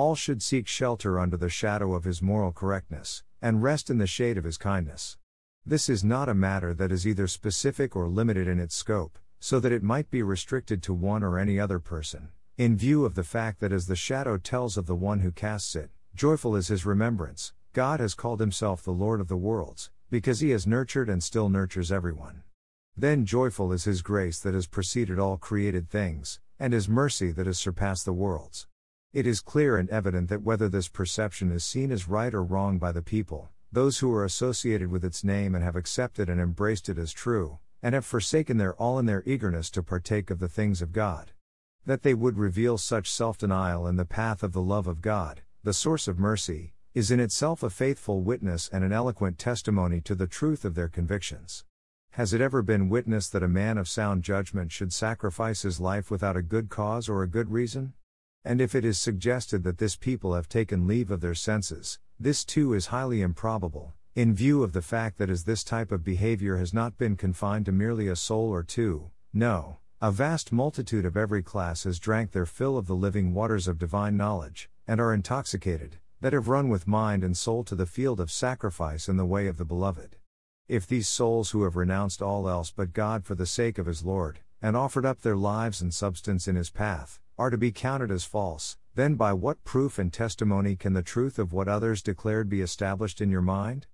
All should seek shelter under the shadow of his moral correctness, and rest in the shade of his kindness. This is not a matter that is either specific or limited in its scope, so that it might be restricted to one or any other person, in view of the fact that as the shadow tells of the one who casts it, joyful is his remembrance, God has called himself the Lord of the worlds, because he has nurtured and still nurtures everyone. Then joyful is his grace that has preceded all created things, and his mercy that has surpassed the worlds. It is clear and evident that whether this perception is seen as right or wrong by the people, those who are associated with its name and have accepted and embraced it as true, and have forsaken their all in their eagerness to partake of the things of God. That they would reveal such self denial in the path of the love of God, the source of mercy, is in itself a faithful witness and an eloquent testimony to the truth of their convictions. Has it ever been witnessed that a man of sound judgment should sacrifice his life without a good cause or a good reason? And if it is suggested that this people have taken leave of their senses, this too is highly improbable, in view of the fact that as this type of behavior has not been confined to merely a soul or two, no, a vast multitude of every class has drank their fill of the living waters of divine knowledge, and are intoxicated, that have run with mind and soul to the field of sacrifice in the way of the beloved. If these souls who have renounced all else but God for the sake of his Lord, and offered up their lives and substance in his path, are to be counted as false, then by what proof and testimony can the truth of what others declared be established in your mind?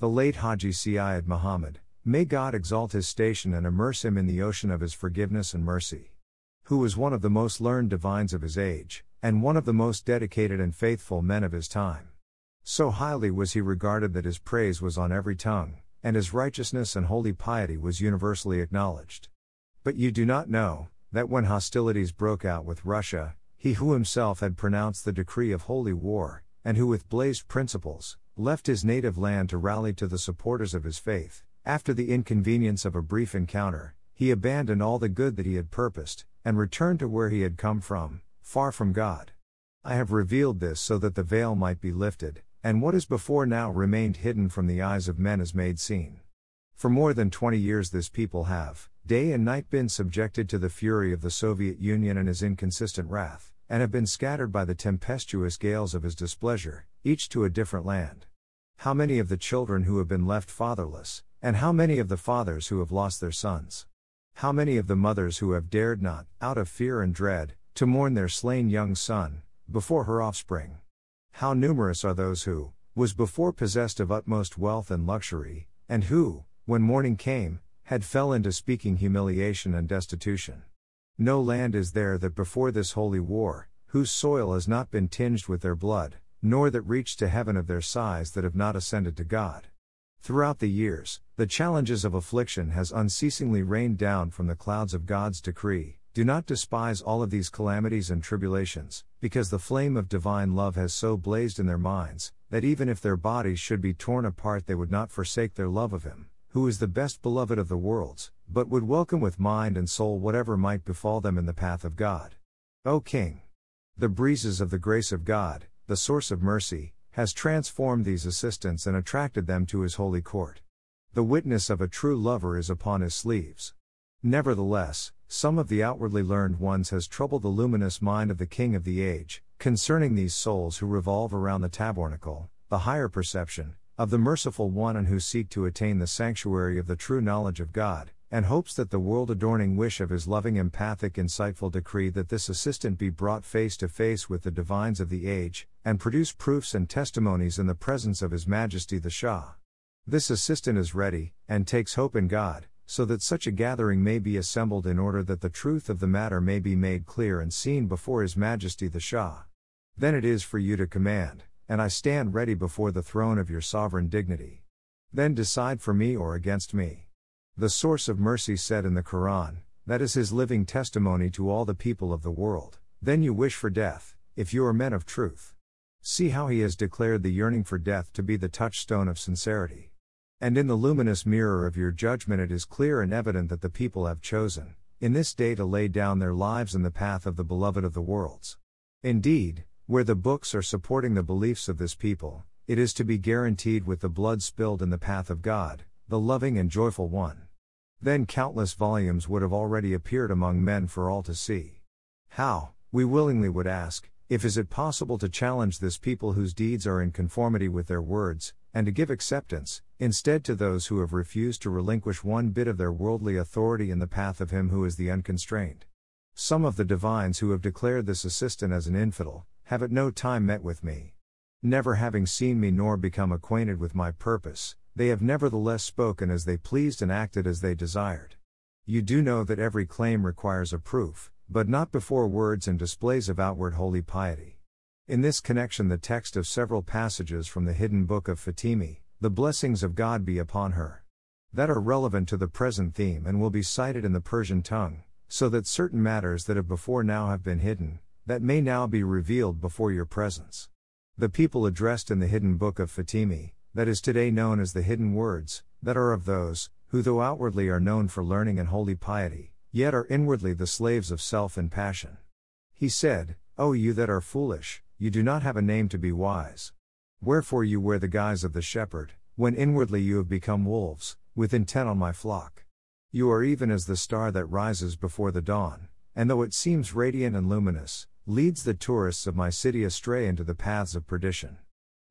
The late Haji Syed Muhammad, may God exalt his station and immerse him in the ocean of his forgiveness and mercy. Who was one of the most learned divines of his age, and one of the most dedicated and faithful men of his time. So highly was he regarded that his praise was on every tongue, and his righteousness and holy piety was universally acknowledged. But you do not know, that when hostilities broke out with Russia, he who himself had pronounced the decree of holy war, and who with blazed principles, left his native land to rally to the supporters of his faith, after the inconvenience of a brief encounter, he abandoned all the good that he had purposed, and returned to where he had come from, far from God. I have revealed this so that the veil might be lifted, and what is before now remained hidden from the eyes of men is made seen. For more than 20 years, this people have, day and night, been subjected to the fury of the Soviet Union and his inconsistent wrath, and have been scattered by the tempestuous gales of his displeasure, each to a different land. How many of the children who have been left fatherless, and how many of the fathers who have lost their sons? How many of the mothers who have dared not, out of fear and dread, to mourn their slain young son, before her offspring. How numerous are those who, was before possessed of utmost wealth and luxury, and who, when morning came, had fell into speaking humiliation and destitution. No land is there that before this holy war, whose soil has not been tinged with their blood, nor that reached to heaven of their size that have not ascended to God. Throughout the years, the challenges of affliction has unceasingly rained down from the clouds of God's decree. Do not despise all of these calamities and tribulations, because the flame of divine love has so blazed in their minds, that even if their bodies should be torn apart, they would not forsake their love of Him, who is the best beloved of the worlds, but would welcome with mind and soul whatever might befall them in the path of God. O King! The breezes of the grace of God, the source of mercy, has transformed these assistants and attracted them to His holy court. The witness of a true lover is upon His sleeves. Nevertheless, some of the outwardly learned ones has troubled the luminous mind of the King of the age, concerning these souls who revolve around the tabernacle, the higher perception, of the merciful one and who seek to attain the sanctuary of the true knowledge of God, and hopes that the world adorning wish of his loving empathic insightful decree that this assistant be brought face to face with the divines of the age, and produce proofs and testimonies in the presence of his majesty the Shah. This assistant is ready, and takes hope in God, so that such a gathering may be assembled in order that the truth of the matter may be made clear and seen before His Majesty the Shah. Then it is for you to command, and I stand ready before the throne of your sovereign dignity. Then decide for me or against me. The source of mercy said in the Quran, that is his living testimony to all the people of the world. Then you wish for death, if you are men of truth. See how he has declared the yearning for death to be the touchstone of sincerity. And in the luminous mirror of your judgment, it is clear and evident that the people have chosen, in this day, to lay down their lives in the path of the beloved of the worlds. Indeed, where the books are supporting the beliefs of this people, it is to be guaranteed with the blood spilled in the path of God, the loving and joyful one. Then countless volumes would have already appeared among men for all to see. How, we willingly would ask, if is it possible to challenge this people whose deeds are in conformity with their words, and to give acceptance, instead to those who have refused to relinquish one bit of their worldly authority in the path of him who is the unconstrained? Some of the divines who have declared this assistant as an infidel, have at no time met with me. Never having seen me nor become acquainted with my purpose, they have nevertheless spoken as they pleased and acted as they desired. You do know that every claim requires a proof, but not before words and displays of outward holy piety. In this connection, the text of several passages from the hidden book of Fatimi, the blessings of God be upon her, that are relevant to the present theme and will be cited in the Persian tongue, so that certain matters that have before now have been hidden, that may now be revealed before your presence. The people addressed in the hidden book of Fatimi, that is today known as the hidden words, that are of those, who though outwardly are known for learning and holy piety, yet are inwardly the slaves of self and passion. He said, O you that are foolish, you do not have a name to be wise. Wherefore you wear the guise of the shepherd, when inwardly you have become wolves, with intent on my flock. You are even as the star that rises before the dawn, and though it seems radiant and luminous, leads the tourists of my city astray into the paths of perdition.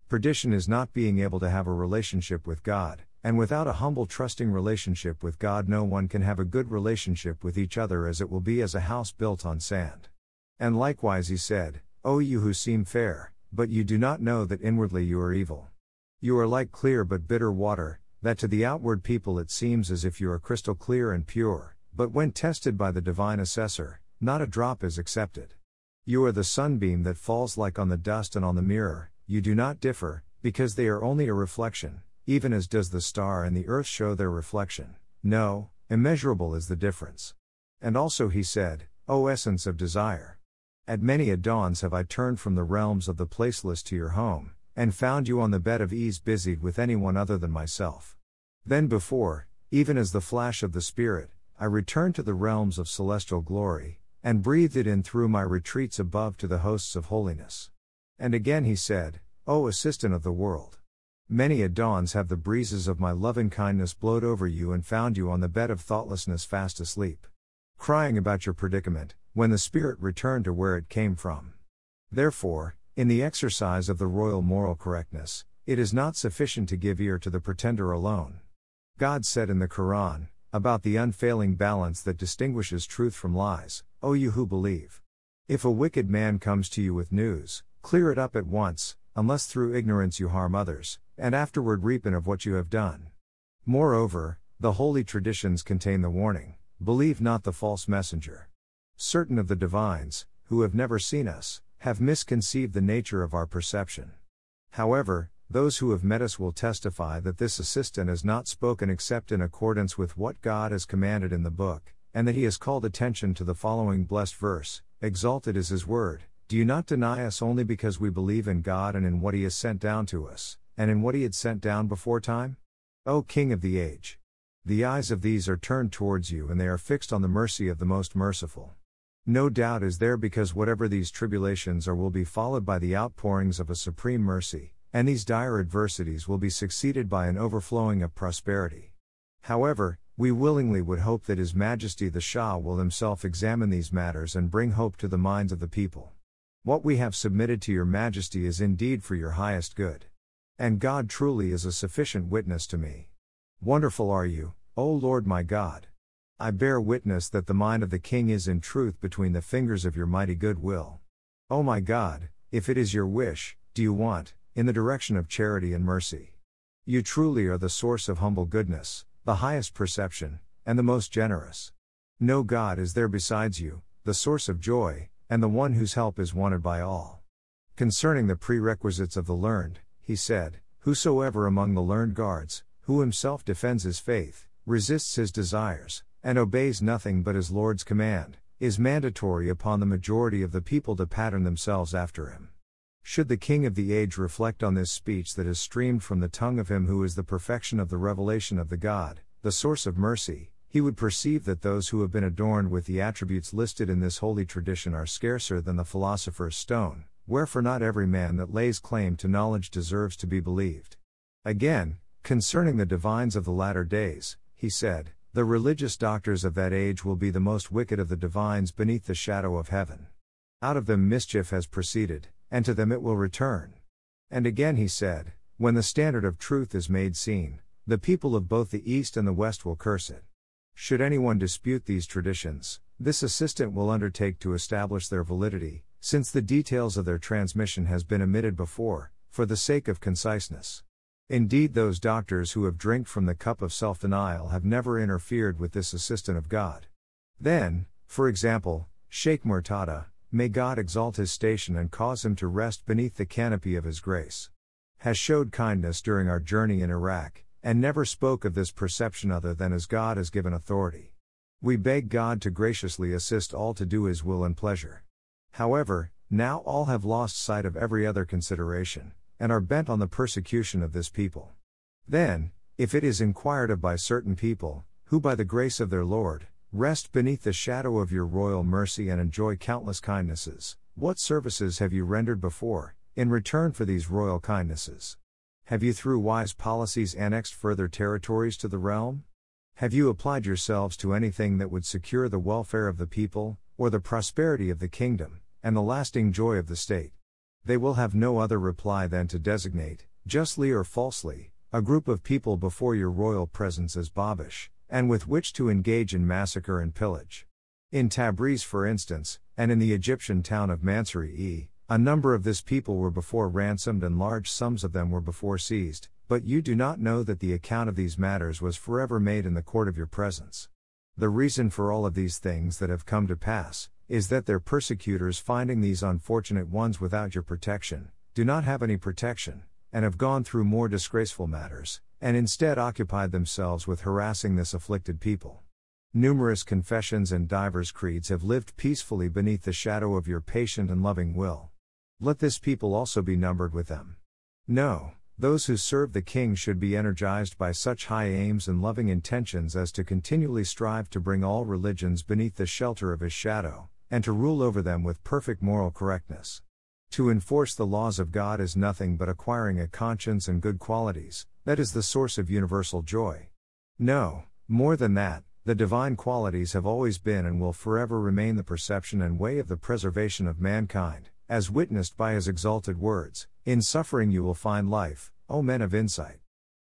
Perdition is not being able to have a relationship with God, and without a humble, trusting relationship with God, no one can have a good relationship with each other as it will be as a house built on sand. And likewise he said, O you who seem fair, but you do not know that inwardly you are evil. You are like clear but bitter water, that to the outward people it seems as if you are crystal clear and pure, but when tested by the divine assessor, not a drop is accepted. You are the sunbeam that falls like on the dust and on the mirror, you do not differ, because they are only a reflection, even as does the star and the earth show their reflection. No, immeasurable is the difference. And also he said, O essence of desire. At many a dawns have I turned from the realms of the placeless to your home, and found you on the bed of ease busied with anyone other than myself. Then before, even as the flash of the Spirit, I returned to the realms of celestial glory, and breathed it in through my retreats above to the hosts of holiness. And again he said, O assistant of the world. Many a dawns have the breezes of my loving kindness blowed over you and found you on the bed of thoughtlessness fast asleep. Crying about your predicament, when the Spirit returned to where it came from. Therefore, in the exercise of the royal moral correctness, it is not sufficient to give ear to the pretender alone. God said in the Quran, about the unfailing balance that distinguishes truth from lies, O you who believe. If a wicked man comes to you with news, clear it up at once, unless through ignorance you harm others, and afterward reap in of what you have done. Moreover, the holy traditions contain the warning believe not the false messenger. Certain of the divines, who have never seen us, have misconceived the nature of our perception. However, those who have met us will testify that this assistant has not spoken except in accordance with what God has commanded in the book, and that he has called attention to the following blessed verse Exalted is his word. Do you not deny us only because we believe in God and in what he has sent down to us, and in what he had sent down before time? O King of the age! The eyes of these are turned towards you and they are fixed on the mercy of the most merciful. No doubt is there because whatever these tribulations are will be followed by the outpourings of a supreme mercy, and these dire adversities will be succeeded by an overflowing of prosperity. However, we willingly would hope that His Majesty the Shah will himself examine these matters and bring hope to the minds of the people. What we have submitted to your Majesty is indeed for your highest good. And God truly is a sufficient witness to me. Wonderful are you, O Lord my God. I bear witness that the mind of the King is in truth between the fingers of your mighty good will. O my God, if it is your wish, do you want, in the direction of charity and mercy. You truly are the source of humble goodness, the highest perception, and the most generous. No God is there besides you, the source of joy, and the one whose help is wanted by all. Concerning the prerequisites of the learned, he said, Whosoever among the learned guards, who himself defends his faith, resists his desires, and obeys nothing but his Lord's command, is mandatory upon the majority of the people to pattern themselves after him. Should the King of the age reflect on this speech that has streamed from the tongue of him who is the perfection of the revelation of the God, the source of mercy, he would perceive that those who have been adorned with the attributes listed in this holy tradition are scarcer than the philosopher's stone, wherefore not every man that lays claim to knowledge deserves to be believed. Again, concerning the divines of the latter days, he said, The religious doctors of that age will be the most wicked of the divines beneath the shadow of heaven. Out of them mischief has proceeded and to them it will return. And again he said, When the standard of truth is made seen, the people of both the East and the West will curse it. Should anyone dispute these traditions, this assistant will undertake to establish their validity, since the details of their transmission has been omitted before, for the sake of conciseness. Indeed, those doctors who have drank from the cup of self denial have never interfered with this assistant of God. Then, for example, Sheikh Murtada, may God exalt his station and cause him to rest beneath the canopy of his grace. Has showed kindness during our journey in Iraq, and never spoke of this perception other than as God has given authority. We beg God to graciously assist all to do his will and pleasure. However, now all have lost sight of every other consideration, and are bent on the persecution of this people. Then, if it is inquired of by certain people, who by the grace of their Lord, Rest beneath the shadow of your royal mercy and enjoy countless kindnesses. What services have you rendered before, in return for these royal kindnesses? Have you through wise policies annexed further territories to the realm? Have you applied yourselves to anything that would secure the welfare of the people, or the prosperity of the kingdom, and the lasting joy of the state? They will have no other reply than to designate, justly or falsely, a group of people before your royal presence as Babis, and with which to engage in massacre and pillage. In Tabriz, for instance, and in the Egyptian town of Mansouri, a number of this people were before ransomed and large sums of them were before seized, but you do not know that the account of these matters was forever made in the court of your presence. The reason for all of these things that have come to pass is that their persecutors, finding these unfortunate ones without your protection, do not have any protection, and have gone through more disgraceful matters, and instead occupied themselves with harassing this afflicted people. Numerous confessions and divers creeds have lived peacefully beneath the shadow of your patient and loving will. Let this people also be numbered with them. No, those who serve the King should be energized by such high aims and loving intentions as to continually strive to bring all religions beneath the shelter of his shadow, and to rule over them with perfect moral correctness. To enforce the laws of God is nothing but acquiring a conscience and good qualities, that is the source of universal joy. No, more than that, the divine qualities have always been and will forever remain the perception and way of the preservation of mankind, as witnessed by his exalted words In suffering you will find life, O men of insight.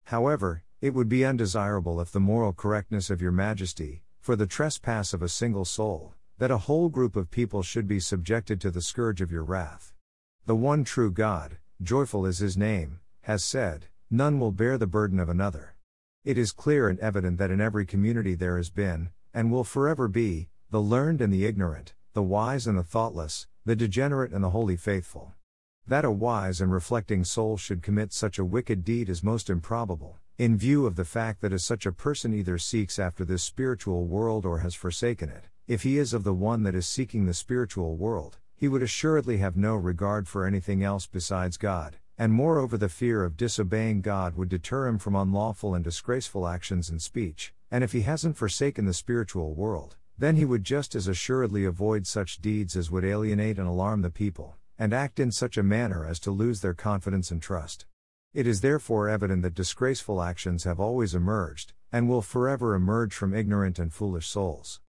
However, it would be undesirable if the moral correctness of your majesty, for the trespass of a single soul, that a whole group of people should be subjected to the scourge of your wrath. The one true God, joyful is his name, has said, None will bear the burden of another. It is clear and evident that in every community there has been, and will forever be, the learned and the ignorant, the wise and the thoughtless, the degenerate and the wholly faithful. That a wise and reflecting soul should commit such a wicked deed is most improbable, in view of the fact that as such a person either seeks after this spiritual world or has forsaken it, if he is of the one that is seeking the spiritual world, he would assuredly have no regard for anything else besides God, and moreover the fear of disobeying God would deter him from unlawful and disgraceful actions and speech, and if he hasn't forsaken the spiritual world, then he would just as assuredly avoid such deeds as would alienate and alarm the people, and act in such a manner as to lose their confidence and trust. It is therefore evident that disgraceful actions have always emerged, and will forever emerge from ignorant and foolish souls.